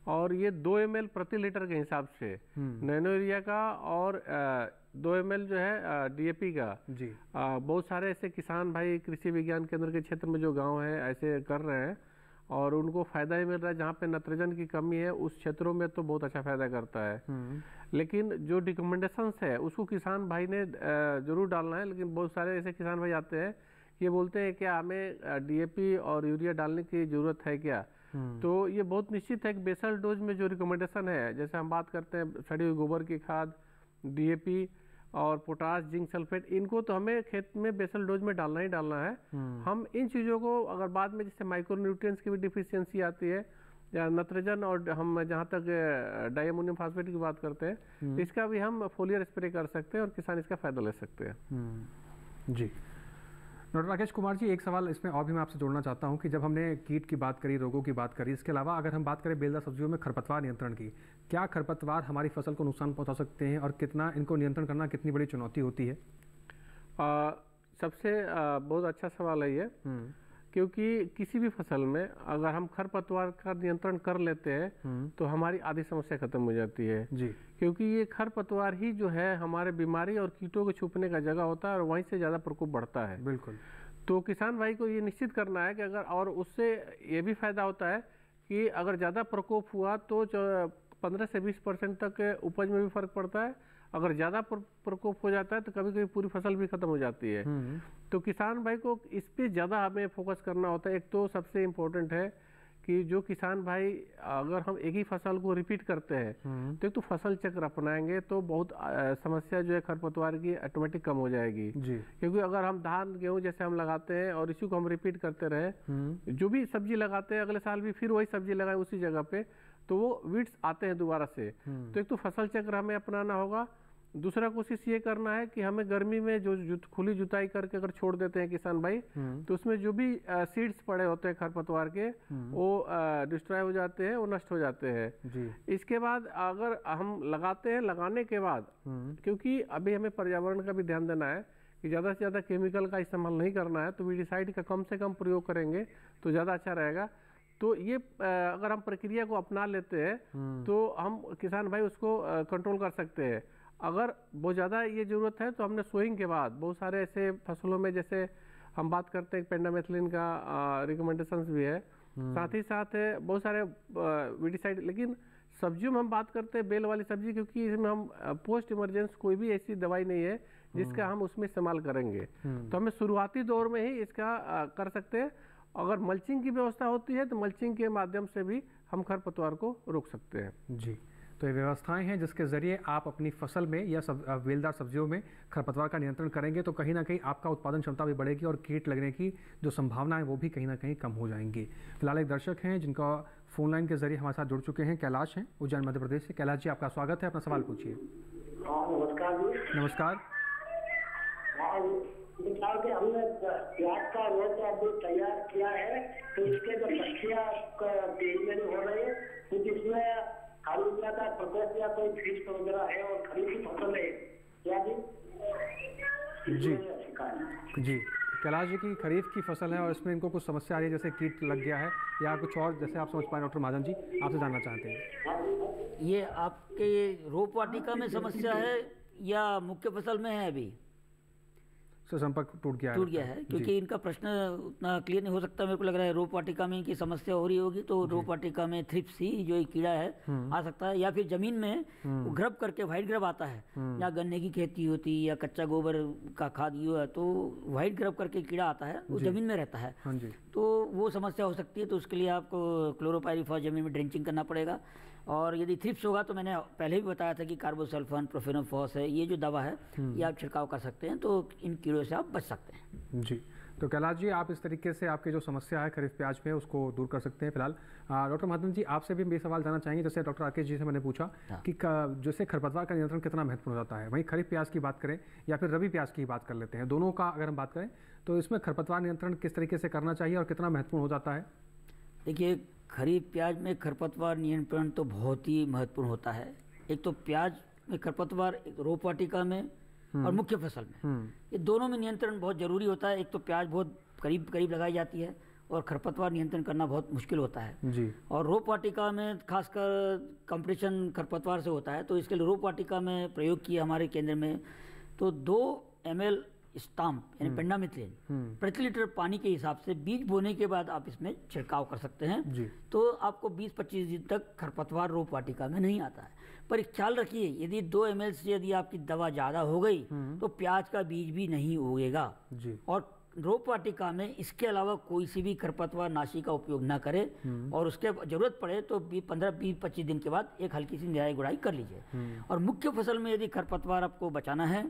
Speaker 3: और ये दो एम प्रति लीटर के हिसाब से नैनो यूरिया का और दो एमएल जो है डीएपी का।
Speaker 2: जी।
Speaker 3: आ, बहुत सारे ऐसे किसान भाई कृषि विज्ञान केंद्र के क्षेत्र में जो गाँव है ऐसे कर रहे हैं और उनको फ़ायदा ही मिल रहा है। जहाँ पे नाइट्रोजन की कमी है उस क्षेत्रों में तो बहुत अच्छा फ़ायदा करता है। लेकिन जो रिकमेंडेशन है उसको किसान भाई ने ज़रूर डालना है लेकिन बहुत सारे ऐसे किसान भाई आते हैं ये बोलते हैं कि हमें डीएपी और यूरिया डालने की ज़रूरत है क्या? तो ये बहुत निश्चित है कि बेसल डोज में जो रिकमेंडेशन है जैसे हम बात करते हैं सड़ी हुई गोबर की खाद डीएपी और पोटास जिंक सल्फेट इनको तो हमें खेत में बेसल डोज में डालना ही डालना है। हम इन चीज़ों को अगर बाद में जैसे माइक्रो न्यूट्रिएंट्स की भी डिफिशियंसी आती है या नत्रजन और हम जहाँ तक डायमोनियम फास्फेट की बात करते हैं इसका भी हम फोलियर स्प्रे कर सकते हैं और किसान इसका फ़ायदा ले सकते हैं।
Speaker 2: जी। डॉक्टर राकेश कुमार जी एक सवाल इसमें और भी मैं आपसे जोड़ना चाहता हूँ कि जब हमने कीट की बात करी रोगों की बात करी इसके अलावा अगर हम बात करें बेलदार सब्जियों में खरपतवार नियंत्रण की क्या खरपतवार हमारी फ़सल को नुकसान पहुँचा सकते हैं और कितना इनको नियंत्रण करना कितनी बड़ी चुनौती होती है?
Speaker 3: आ, सबसे आ, बहुत अच्छा सवाल है ये। क्योंकि किसी भी फ़सल में अगर हम खरपतवार का नियंत्रण कर लेते हैं तो हमारी आधी समस्या खत्म हो जाती है।
Speaker 2: जी।
Speaker 3: क्योंकि ये खरपतवार ही जो है हमारे बीमारी और कीटों के छुपने का जगह होता है और वहीं से ज़्यादा प्रकोप बढ़ता है।
Speaker 2: बिल्कुल।
Speaker 3: तो किसान भाई को ये निश्चित करना है कि अगर और उससे ये भी फ़ायदा होता है कि अगर ज़्यादा प्रकोप हुआ तो पंद्रह से बीस परसेंट तक उपज में भी फ़र्क पड़ता है अगर ज़्यादा प्रकोप हो जाता है तो कभी कभी पूरी फ़सल भी खत्म हो जाती है। तो किसान भाई को इस पर ज़्यादा हमें फोकस करना होता है। एक तो सबसे इम्पोर्टेंट है कि जो किसान भाई अगर हम एक ही फ़सल को रिपीट करते हैं तो एक तो फ़सल चक्र अपनाएँगे तो बहुत आ, समस्या जो है खरपतवार की ऑटोमेटिक कम हो जाएगी।
Speaker 2: जी।
Speaker 3: क्योंकि अगर हम धान गेहूँ जैसे हम लगाते हैं और इसी को हम रिपीट करते रहे जो भी सब्ज़ी लगाते हैं अगले साल भी फिर वही सब्ज़ी लगाए उसी जगह पे तो वो वीड्स आते हैं दोबारा से। तो एक तो फ़सल चक्र हमें अपनाना होगा दूसरा कोशिश ये करना है कि हमें गर्मी में जो जुत, खुली जुताई करके अगर छोड़ देते हैं किसान भाई तो उसमें जो भी सीड्स पड़े होते हैं खरपतवार के वो डिस्ट्रॉय हो जाते हैं वो नष्ट हो जाते हैं। इसके बाद अगर हम लगाते हैं लगाने के बाद क्योंकि अभी हमें पर्यावरण का भी ध्यान देना है कि ज़्यादा से ज़्यादा केमिकल का इस्तेमाल नहीं करना है तो वीडिसाइड का कम से कम प्रयोग करेंगे तो ज़्यादा अच्छा रहेगा। तो ये अगर हम प्रक्रिया को अपना लेते हैं तो हम किसान भाई उसको कंट्रोल कर सकते हैं। अगर बहुत ज़्यादा ये ज़रूरत है तो हमने सोइंग के बाद बहुत सारे ऐसे फ़सलों में जैसे हम बात करते हैं पेंडामेथलिन का रिकमेंडेशंस भी है। साथ ही साथ बहुत सारे विडिसाइड लेकिन सब्जियों में हम बात करते हैं बेल वाली सब्ज़ी क्योंकि इसमें हम पोस्ट इमरजेंस कोई भी ऐसी दवाई नहीं है जिसका हम उसमें इस्तेमाल करेंगे। तो हमें शुरुआती दौर में ही इसका कर सकते हैं। अगर मल्चिंग की व्यवस्था होती है तो मल्चिंग के माध्यम से भी हम खरपतवार को रोक सकते हैं।
Speaker 2: जी। तो ये व्यवस्थाएँ हैं जिसके ज़रिए आप अपनी फ़सल में या सब बेलदार सब्जियों में खरपतवार का नियंत्रण करेंगे तो कहीं ना कहीं आपका उत्पादन क्षमता भी बढ़ेगी और कीट लगने की जो संभावना है वो भी कहीं ना कहीं कम हो जाएँगी। फ़िलहाल एक दर्शक हैं जिनका फ़ोन लाइन के ज़रिए हमारे साथ जुड़ चुके हैं। कैलाश हैं उज्जैन मध्य प्रदेश से। कैलाश जी आपका स्वागत है। अपना सवाल पूछिए।
Speaker 10: नमस्कार
Speaker 2: नमस्कार।
Speaker 10: के हमने प्याज का रोज अभी तैयार किया है तो इसके जो में हो रही है कुछ का प्रकोप या कोई फिस्ट वगैरह है और खरीफ की फ़सल है? क्या जी?
Speaker 2: जी। जी। कैलाश जी की खरीफ की फ़सल है और इसमें इनको कुछ समस्या आ रही है जैसे कीट लग गया है या कुछ और जैसे आप समझ पाए डॉक्टर महाजन जी आपसे जानना चाहते हैं।
Speaker 4: ये आपके रोप वाटिका में समस्या है या मुख्य फ़सल में है अभी?
Speaker 2: से संपर्क टूट गया
Speaker 4: टूट गया है। क्योंकि इनका प्रश्न उतना क्लियर नहीं हो सकता मेरे को लग रहा है रोप वाटिका में इनकी समस्या हो रही होगी तो रोप वाटिका में थ्रिप्स ही जो एक कीड़ा है आ सकता है या फिर ज़मीन में ग्रब करके व्हाइट ग्रब आता है या गन्ने की खेती होती है या कच्चा गोबर का खाद यू है तो व्हाइट ग्रब करके कीड़ा आता है वो ज़मीन में रहता है। तो वो समस्या हो सकती है तो उसके लिए आपको क्लोरोपायरिफॉस ज़मीन में ड्रेंचिंग करना पड़ेगा। और यदि थ्रिप्स होगा तो मैंने पहले भी बताया था कि कार्बोसल्फान प्रोफेनोफॉस है ये जो दवा है ये आप छिड़काव कर सकते हैं तो इन कीड़ों से आप बच सकते हैं।
Speaker 2: जी तो कैलाश जी आप इस तरीके से आपकी जो समस्या है खरीफ प्याज में उसको दूर कर सकते हैं फ़िलहाल। डॉक्टर माधवन जी आपसे भी मैं सवाल जानना चाहेंगे जैसे डॉक्टर राकेश जी से मैंने पूछा हाँ। कि जैसे खरपतवार का नियंत्रण कितना महत्वपूर्ण होता है? वहीं खरीफ प्याज की बात करें या फिर रबी प्याज की बात कर लेते हैं। दोनों का अगर हम बात करें तो इसमें खरपतवार नियंत्रण किस तरीके से करना चाहिए और कितना महत्वपूर्ण हो जाता है?
Speaker 4: देखिए खरीफ प्याज में खरपतवार नियंत्रण तो बहुत ही महत्वपूर्ण होता है। एक तो प्याज में खरपतवार एक रोप वाटिका में और मुख्य फ़सल में। ये दोनों में नियंत्रण बहुत ज़रूरी होता है। एक तो प्याज बहुत करीब करीब लगाई जाती है और खरपतवार नियंत्रण करना बहुत मुश्किल होता है।
Speaker 2: जी।
Speaker 4: और रोप वाटिका में खासकर कंपटीशन खरपतवार से होता है तो इसके लिए रोप वाटिका में प्रयोग किया हमारे केंद्र में। तो दो एम स्टाम्प यानी पेंडामिथलिन प्रति लीटर पानी के हिसाब से बीज बोने के बाद आप इसमें छिड़काव कर सकते हैं।
Speaker 2: जी।
Speaker 4: तो आपको 20-25 दिन तक खरपतवार रोप वाटिका में नहीं आता है। पर एक ख्याल रखिए यदि दो एम से यदि आपकी दवा ज़्यादा हो गई तो प्याज का बीज भी नहीं उगेगा। और रोप वाटिका में इसके अलावा कोई सी भी खरपतवार नाशी का उपयोग ना करें और उसके ज़रूरत पड़े तो पंद्रह बीस पच्चीस दिन के बाद एक हल्की सी निराई गुड़ाई कर लीजिए। और मुख्य फ़सल में यदि खरपतवार आपको बचाना है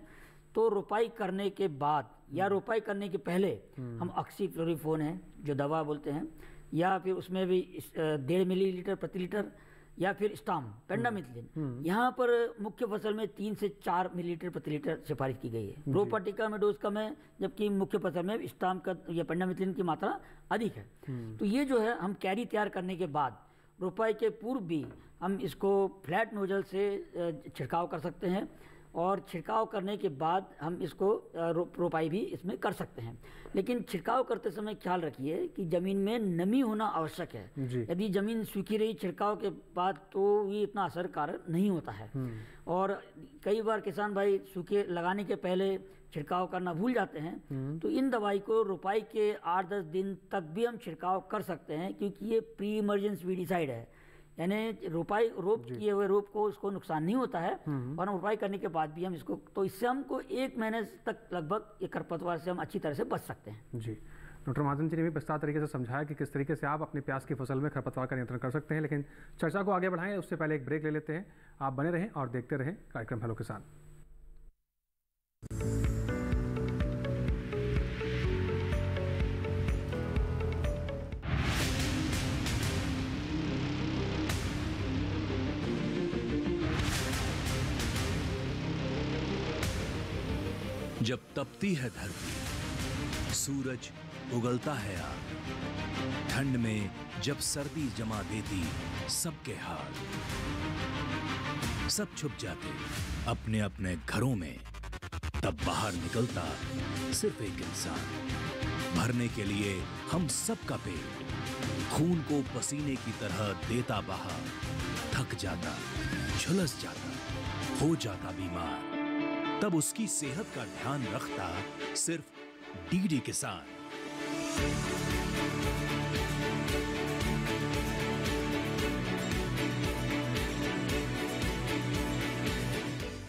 Speaker 4: तो रोपाई करने के बाद या रोपाई करने के पहले हम ऑक्सी क्लोरीफोन है जो दवा बोलते हैं या फिर उसमें भी डेढ़ मिली लीटर प्रति लीटर या फिर स्टाम पेंडामिथलिन। यहाँ पर मुख्य फ़सल में तीन से चार मिलीलीटर प्रति लीटर सिफारिश की गई है। रोपाटिका में डोज कम है जबकि मुख्य फ़सल में स्टाम का या पेंडामिथलिन की मात्रा अधिक है। तो ये जो है हम कैरी तैयार करने के बाद रोपाई के पूर्व भी हम इसको फ्लैट नोजल से छिड़काव कर सकते हैं। और छिड़काव करने के बाद हम इसको रो, रोपाई भी इसमें कर सकते हैं। लेकिन छिड़काव करते समय ख्याल रखिए कि ज़मीन में नमी होना आवश्यक है। यदि ज़मीन सूखी रही छिड़काव के बाद तो ये इतना असरकारक नहीं होता है। और कई बार किसान भाई सूखे लगाने के पहले छिड़काव करना भूल जाते हैं। तो इन दवाई को रोपाई के आठ दस दिन तक भी हम छिड़काव कर सकते हैं क्योंकि ये प्री इमरजेंस वीडिसाइड है। यानी रोपाई रोप किए हुए रोप को उसको नुकसान नहीं होता है और हम रोपाई करने के बाद भी हम इसको तो इससे हमको एक महीने तक लगभग ये खरपतवार से हम अच्छी तरह से बच सकते हैं।
Speaker 2: जी। डॉक्टर महाजन जी ने भी विस्तार तरीके से समझाया कि किस तरीके से आप अपने प्याज की फ़सल में खरपतवार का नियंत्रण कर सकते हैं लेकिन चर्चा को आगे बढ़ाएँ उससे पहले एक ब्रेक ले लेते हैं। आप बने रहें और देखते रहें कार्यक्रम हेलो किसान।
Speaker 1: जब तपती है धरती, सूरज उगलता है आग। ठंड में जब सर्दी जमा देती सबके हाल। सब छुप जाते अपने अपने घरों में। तब बाहर निकलता सिर्फ़ एक इंसान। भरने के लिए हम सबका पेट खून को पसीने की तरह देता बहा थक जाता, झुलस जाता, हो जाता बीमार। तब उसकी सेहत का ध्यान रखता सिर्फ़ डीडी किसान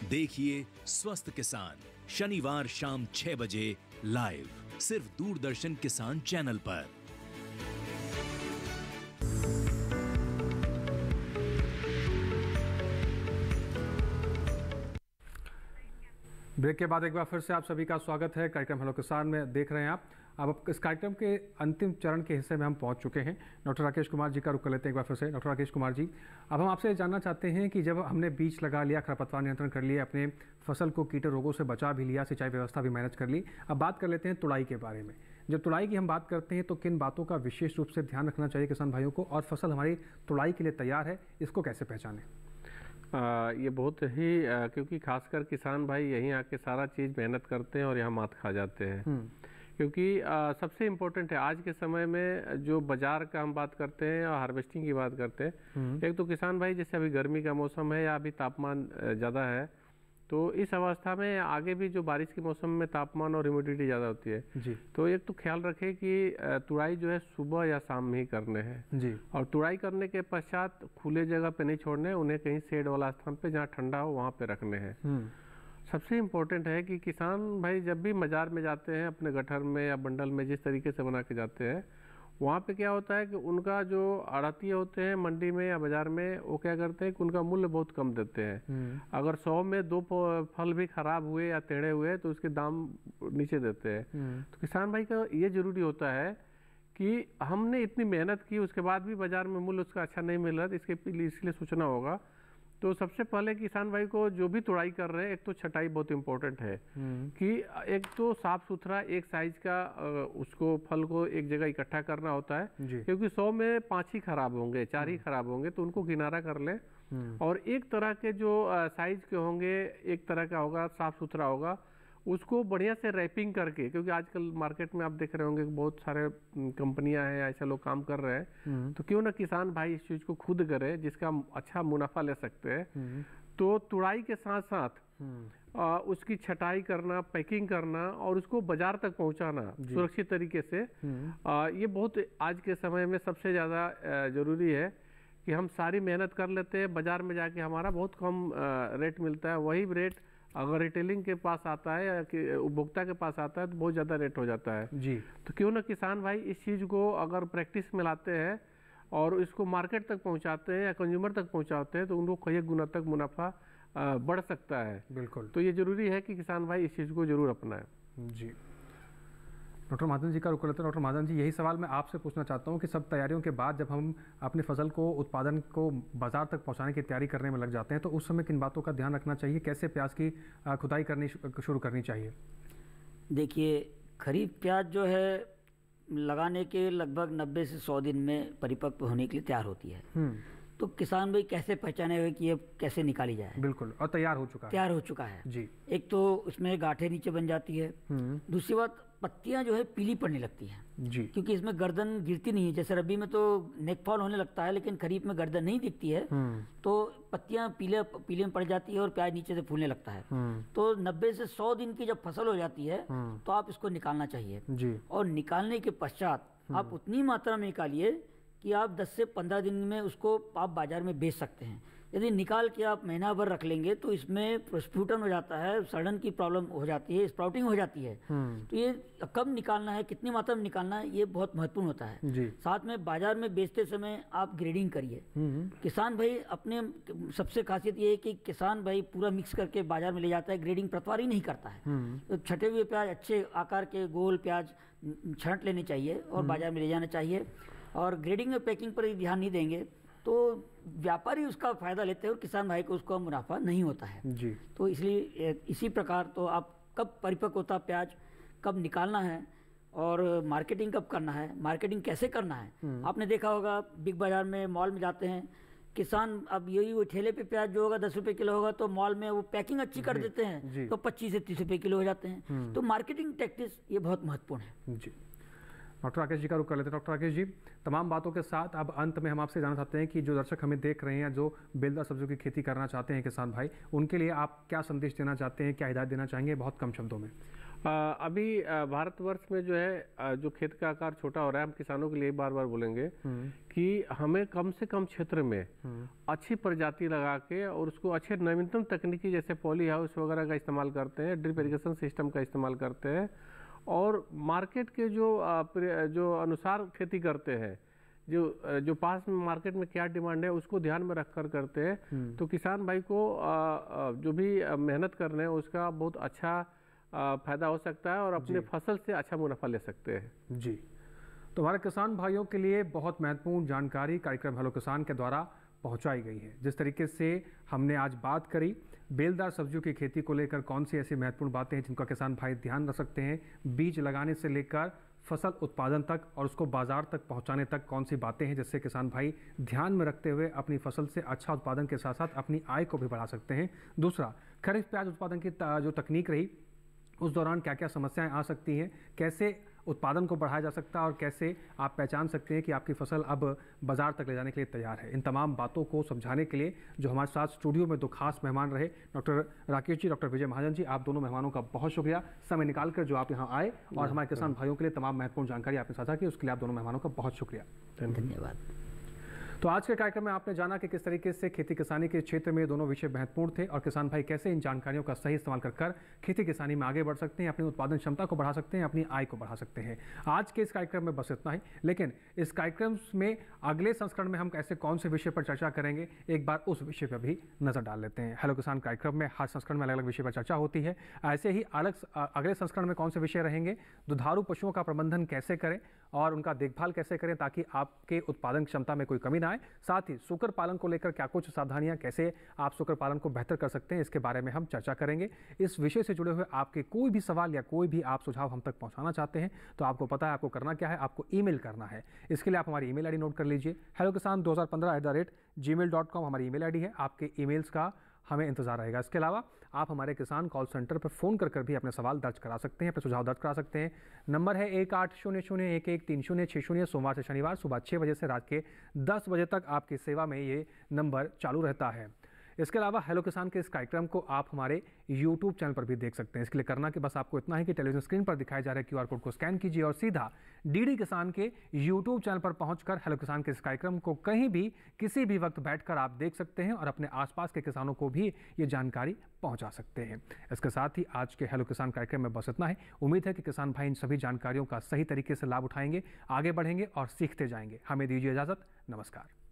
Speaker 1: देखिए स्वस्थ किसान, शनिवार शाम छह बजे लाइव सिर्फ़ दूरदर्शन किसान चैनल पर।
Speaker 2: ब्रेक के बाद एक बार फिर से आप सभी का स्वागत है। कार्यक्रम हेलो किसान में देख रहे हैं आप। अब इस कार्यक्रम के अंतिम चरण के हिस्से में हम पहुँच चुके हैं। डॉक्टर राकेश कुमार जी का रुक कर लेते हैं एक बार फिर से। डॉक्टर राकेश कुमार जी, अब हम आपसे जानना चाहते हैं कि जब हमने बीज लगा लिया, खरपतवार नियंत्रण कर लिया अपने फ़सल को कीट रोगों से बचा भी लिया, सिंचाई व्यवस्था भी मैनेज कर ली, अब बात कर लेते हैं तुड़ाई के बारे में। जब तुड़ाई की हम बात करते हैं तो किन बातों का विशेष रूप से ध्यान रखना चाहिए किसान भाइयों को? और फ़सल हमारी तुड़ाई के लिए तैयार है, इसको कैसे पहचानें?
Speaker 3: आ, ये बहुत ही आ, क्योंकि खासकर किसान भाई यहीं आके सारा चीज़ मेहनत करते हैं और यहाँ मात खा जाते हैं। क्योंकि आ, सबसे इम्पोर्टेंट है आज के समय में जो बाज़ार का हम बात करते हैं और हार्वेस्टिंग की बात करते हैं एक तो किसान भाई जैसे अभी गर्मी का मौसम है या अभी तापमान ज़्यादा है तो इस अवस्था में आगे भी जो बारिश के मौसम में तापमान और ह्यूमिडिटी ज़्यादा होती है
Speaker 2: जी।
Speaker 3: तो एक तो ख्याल रखें कि तुड़ाई जो है सुबह या शाम में ही करने हैं।
Speaker 2: जी।
Speaker 3: और तुड़ाई करने के पश्चात खुले जगह पे नहीं छोड़ने उन्हें कहीं शेड वाला स्थान पे जहाँ ठंडा हो वहाँ पे रखने हैं।
Speaker 2: हम्म।
Speaker 3: सबसे इम्पोर्टेंट है कि किसान भाई जब भी बाज़ार में जाते हैं अपने गठर में या बंडल में जिस तरीके से बना के जाते हैं वहाँ पे क्या होता है कि उनका जो आड़ती होते हैं मंडी में या बाज़ार में वो क्या करते हैं कि उनका मूल्य बहुत कम देते हैं। अगर सौ में दो फल भी खराब हुए या टेढ़े हुए तो उसके दाम नीचे देते हैं। तो किसान भाई का ये ज़रूरी होता है कि हमने इतनी मेहनत की उसके बाद भी बाज़ार में मूल्य उसका अच्छा नहीं मिल रहा तो इसके लिए इसलिए सोचना होगा तो सबसे पहले किसान भाई को जो भी तुड़ाई कर रहे हैं एक तो छटाई बहुत इम्पोर्टेंट है कि एक तो साफ़ सुथरा एक साइज़ का उसको फल को एक जगह इकट्ठा करना होता है। क्योंकि सौ में पाँच ही खराब होंगे चार ही खराब होंगे तो उनको किनारा कर ले। और एक तरह के जो साइज़ के होंगे एक तरह का होगा साफ़ सुथरा होगा। उसको बढ़िया से रैपिंग करके क्योंकि आजकल मार्केट में आप देख रहे होंगे बहुत सारे हम्म, कंपनियाँ हैं ऐसे लोग काम कर रहे हैं। तो क्यों ना किसान भाई इस चीज़ को खुद करे जिसका अच्छा मुनाफा ले सकते हैं। तो तुड़ाई के साथ साथ आ, उसकी छटाई करना पैकिंग करना और उसको बाज़ार तक पहुंचाना सुरक्षित तरीके से आ, ये बहुत आज के समय में सबसे ज़्यादा ज़रूरी है कि हम सारी मेहनत कर लेते हैं बाज़ार में जाके हमारा बहुत कम रेट मिलता है। वही रेट अगर रिटेलिंग के पास आता है या कि उपभोक्ता के पास आता है तो बहुत ज़्यादा रेट हो जाता है।
Speaker 2: जी।
Speaker 3: तो क्यों ना किसान भाई इस चीज़ को अगर प्रैक्टिस में लाते हैं और इसको मार्केट तक पहुंचाते हैं या कंज्यूमर तक पहुंचाते हैं तो उनको कई गुना तक मुनाफा बढ़ सकता है।
Speaker 2: बिल्कुल।
Speaker 3: तो ये ज़रूरी है कि किसान भाई इस चीज़ को ज़रूर अपनाएँ।
Speaker 2: जी। डॉक्टर महाजन जी का रुक लेते हैं। डॉक्टर महाजन जी यही सवाल मैं आपसे पूछना चाहता हूँ कि सब तैयारियों के बाद जब हम अपनी फ़सल को उत्पादन को बाज़ार तक पहुँचाने की तैयारी करने में लग जाते हैं तो उस समय किन बातों का ध्यान रखना चाहिए? कैसे प्याज की खुदाई करनी शुरू करनी चाहिए?
Speaker 4: देखिए खरीफ प्याज जो है लगाने के लगभग 90 से 100 दिन में परिपक्व होने के लिए तैयार होती है। तो किसान भाई कैसे पहचानेगा कि ये कैसे निकाली जाए?
Speaker 2: बिल्कुल और तैयार हो चुका है।
Speaker 4: तैयार हो चुका है।
Speaker 2: जी।
Speaker 4: एक तो उसमें गांठें नीचे बन जाती है।
Speaker 2: हम्म,
Speaker 4: दूसरी बात पत्तियाँ जो है पीली पड़ने लगती हैं।
Speaker 2: जी।
Speaker 4: क्योंकि इसमें गर्दन गिरती नहीं है। जैसे रबी में तो नेकफॉल होने लगता है लेकिन खरीफ में गर्दन नहीं दिखती है।
Speaker 2: हम्म,
Speaker 4: तो पत्तियाँ पीले पीले में पड़ जाती है और प्याज नीचे से फूलने लगता है।
Speaker 2: हम्म,
Speaker 4: तो 90 से 100 दिन की जब फ़सल हो जाती है। तो आप इसको निकालना चाहिए।
Speaker 2: जी।
Speaker 4: और निकालने के पश्चात आप उतनी मात्रा में निकालिए कि आप 10 से 15 दिन में उसको आप बाज़ार में बेच सकते हैं। यदि निकाल के आप महीना भर रख लेंगे तो इसमें स्प्रूटन हो जाता है सड़न की प्रॉब्लम हो जाती है स्प्राउटिंग हो जाती है।
Speaker 2: हम्म,
Speaker 4: तो ये कब निकालना है कितनी मात्रा में निकालना है ये बहुत महत्वपूर्ण होता है।
Speaker 2: जी।
Speaker 4: साथ में बाज़ार में बेचते समय आप ग्रेडिंग करिए।
Speaker 2: हम्म,
Speaker 4: किसान भाई अपने सबसे खासियत ये है कि किसान भाई पूरा मिक्स करके बाज़ार में ले जाता है ग्रेडिंग प्रतवारी नहीं करता है।
Speaker 2: हम्म,
Speaker 4: तो छटे हुए प्याज अच्छे आकार के गोल प्याज छांट लेने चाहिए और बाज़ार में ले जाना चाहिए। और ग्रेडिंग और पैकिंग पर यदि ध्यान नहीं देंगे तो व्यापारी उसका फ़ायदा लेते हैं और किसान भाई को उसका मुनाफा नहीं होता है।
Speaker 2: जी।
Speaker 4: तो इसलिए इसी प्रकार तो आप कब परिपक्व होता प्याज कब निकालना है और मार्केटिंग कब करना है मार्केटिंग कैसे करना है? आपने देखा होगा बिग बाज़ार में मॉल में जाते हैं किसान अब यही वो ठेले पे प्याज जो होगा दस रुपए किलो होगा तो मॉल में वो पैकिंग अच्छी कर देते हैं तो पच्चीस से तीस रुपए किलो हो जाते हैं। तो मार्केटिंग टैक्टिस ये बहुत महत्वपूर्ण है।
Speaker 2: जी। डॉक्टर राकेश जी का रुख कर लेते हैं। डॉक्टर राकेश जी तमाम बातों के साथ अब अंत में हम आपसे जानना चाहते हैं कि जो दर्शक हमें देख रहे हैं जो बेलदार सब्जियों की खेती करना चाहते हैं किसान भाई उनके लिए आप क्या संदेश देना चाहते हैं क्या हिदायत देना चाहेंगे बहुत कम शब्दों में?
Speaker 3: आ, अभी भारतवर्ष में जो है जो खेत का आकार छोटा हो रहा है हम किसानों के लिए बार बार बोलेंगे कि हमें कम से कम क्षेत्र में अच्छी प्रजाति लगा के और उसको अच्छे नवीनतम तकनीकी जैसे पॉली हाउस वगैरह का इस्तेमाल करते हैं ड्रिप इरिगेशन सिस्टम का इस्तेमाल करते हैं और मार्केट के जो जो अनुसार खेती करते हैं जो जो पास में मार्केट में क्या डिमांड है उसको ध्यान में रखकर करते हैं। तो किसान भाई को जो भी मेहनत कर रहे हैं उसका बहुत अच्छा फ़ायदा हो सकता है और अपने फ़सल से अच्छा मुनाफा ले सकते हैं।
Speaker 2: जी। तो हमारे किसान भाइयों के लिए बहुत महत्वपूर्ण जानकारी कार्यक्रम हेलो किसान के द्वारा पहुंचाई गई है। जिस तरीके से हमने आज बात करी बेलदार सब्जियों की खेती को लेकर कौन सी ऐसी महत्वपूर्ण बातें हैं जिनका किसान भाई ध्यान रख सकते हैं? बीज लगाने से लेकर फ़सल उत्पादन तक और उसको बाज़ार तक पहुँचाने तक कौन सी बातें हैं जिससे किसान भाई ध्यान में रखते हुए अपनी फ़सल से अच्छा उत्पादन के साथ साथ अपनी आय को भी बढ़ा सकते हैं? दूसरा, खरीफ प्याज उत्पादन की जो तकनीक रही, उस दौरान क्या क्या समस्याएँ आ सकती हैं? कैसे उत्पादन को बढ़ाया जा सकता है और कैसे आप पहचान सकते हैं कि आपकी फ़सल अब बाज़ार तक ले जाने के लिए तैयार है। इन तमाम बातों को समझाने के लिए जो हमारे साथ स्टूडियो में दो खास मेहमान रहे डॉक्टर राकेश जी डॉक्टर विजय महाजन जी आप दोनों मेहमानों का बहुत शुक्रिया। समय निकाल कर जो आप यहाँ आए और हमारे किसान भाइयों के लिए तमाम महत्वपूर्ण जानकारी आपने साझा की उसके लिए आप दोनों मेहमानों का बहुत शुक्रिया।
Speaker 4: धन्यवाद।
Speaker 2: तो आज के कार्यक्रम में आपने जाना कि किस तरीके से खेती किसानी के क्षेत्र में दोनों विषय महत्वपूर्ण थे और किसान भाई कैसे इन जानकारियों का सही इस्तेमाल कर खेती किसानी में आगे बढ़ सकते हैं, अपनी उत्पादन क्षमता को बढ़ा सकते हैं, अपनी आय को बढ़ा सकते हैं। आज के इस कार्यक्रम में बस इतना ही, लेकिन इस कार्यक्रम में अगले संस्करण में हम ऐसे कौन से विषय पर चर्चा करेंगे, एक बार उस विषय पर भी नज़र डाल लेते हैं। हेलो किसान, कार्यक्रम में हर संस्करण में अलग अलग विषय पर चर्चा होती है। ऐसे ही अलग अगले संस्करण में कौन से विषय रहेंगे, दुधारू पशुओं का प्रबंधन कैसे करें और उनका देखभाल कैसे करें ताकि आपके उत्पादन क्षमता में कोई कमी ना आए? साथ ही सुकर पालन को लेकर क्या कुछ सावधानियाँ, कैसे आप सुकर पालन को बेहतर कर सकते हैं, इसके बारे में हम चर्चा करेंगे। इस विषय से जुड़े हुए आपके कोई भी सवाल या कोई भी आप सुझाव हम तक पहुंचाना चाहते हैं तो आपको पता है आपको करना क्या है, आपको ईमेल करना है। इसके लिए आप हमारी ईमेल आईडी नोट कर लीजिए। हेलो किसान 2015 at the rate Gmail dot com हमारी है। आपके ईमेल्स का हमें इंतज़ार रहेगा। इसके अलावा आप हमारे किसान कॉल सेंटर पर फ़ोन कर कर भी अपने सवाल दर्ज करा सकते हैं, अपने सुझाव दर्ज करा सकते हैं। नंबर है एक आठ शून्य शून्य एक एक तीन शून्य छः शून्य, सोमवार से शनिवार सुबह छः बजे से रात के दस बजे तक आपकी सेवा में ये नंबर चालू रहता है। इसके अलावा हेलो किसान के इस कार्यक्रम को आप हमारे यूट्यूब चैनल पर भी देख सकते हैं। इसके लिए करना कि बस आपको इतना है कि टेलीविज़न स्क्रीन पर दिखाए जा रहे क्यूआर कोड को स्कैन कीजिए और सीधा डीडी किसान के यूट्यूब चैनल पर पहुंचकर हेलो किसान के इस कार्यक्रम को कहीं भी, किसी भी वक्त बैठकर आप देख सकते हैं और अपने आसपास के किसानों को भी ये जानकारी पहुँचा सकते हैं। इसके साथ ही आज के हेलो किसान कार्यक्रम में बस इतना है। उम्मीद है कि किसान भाई इन सभी जानकारियों का सही तरीके से लाभ उठाएँगे, आगे बढ़ेंगे और सीखते जाएँगे। हमें दीजिए इजाज़त। नमस्कार।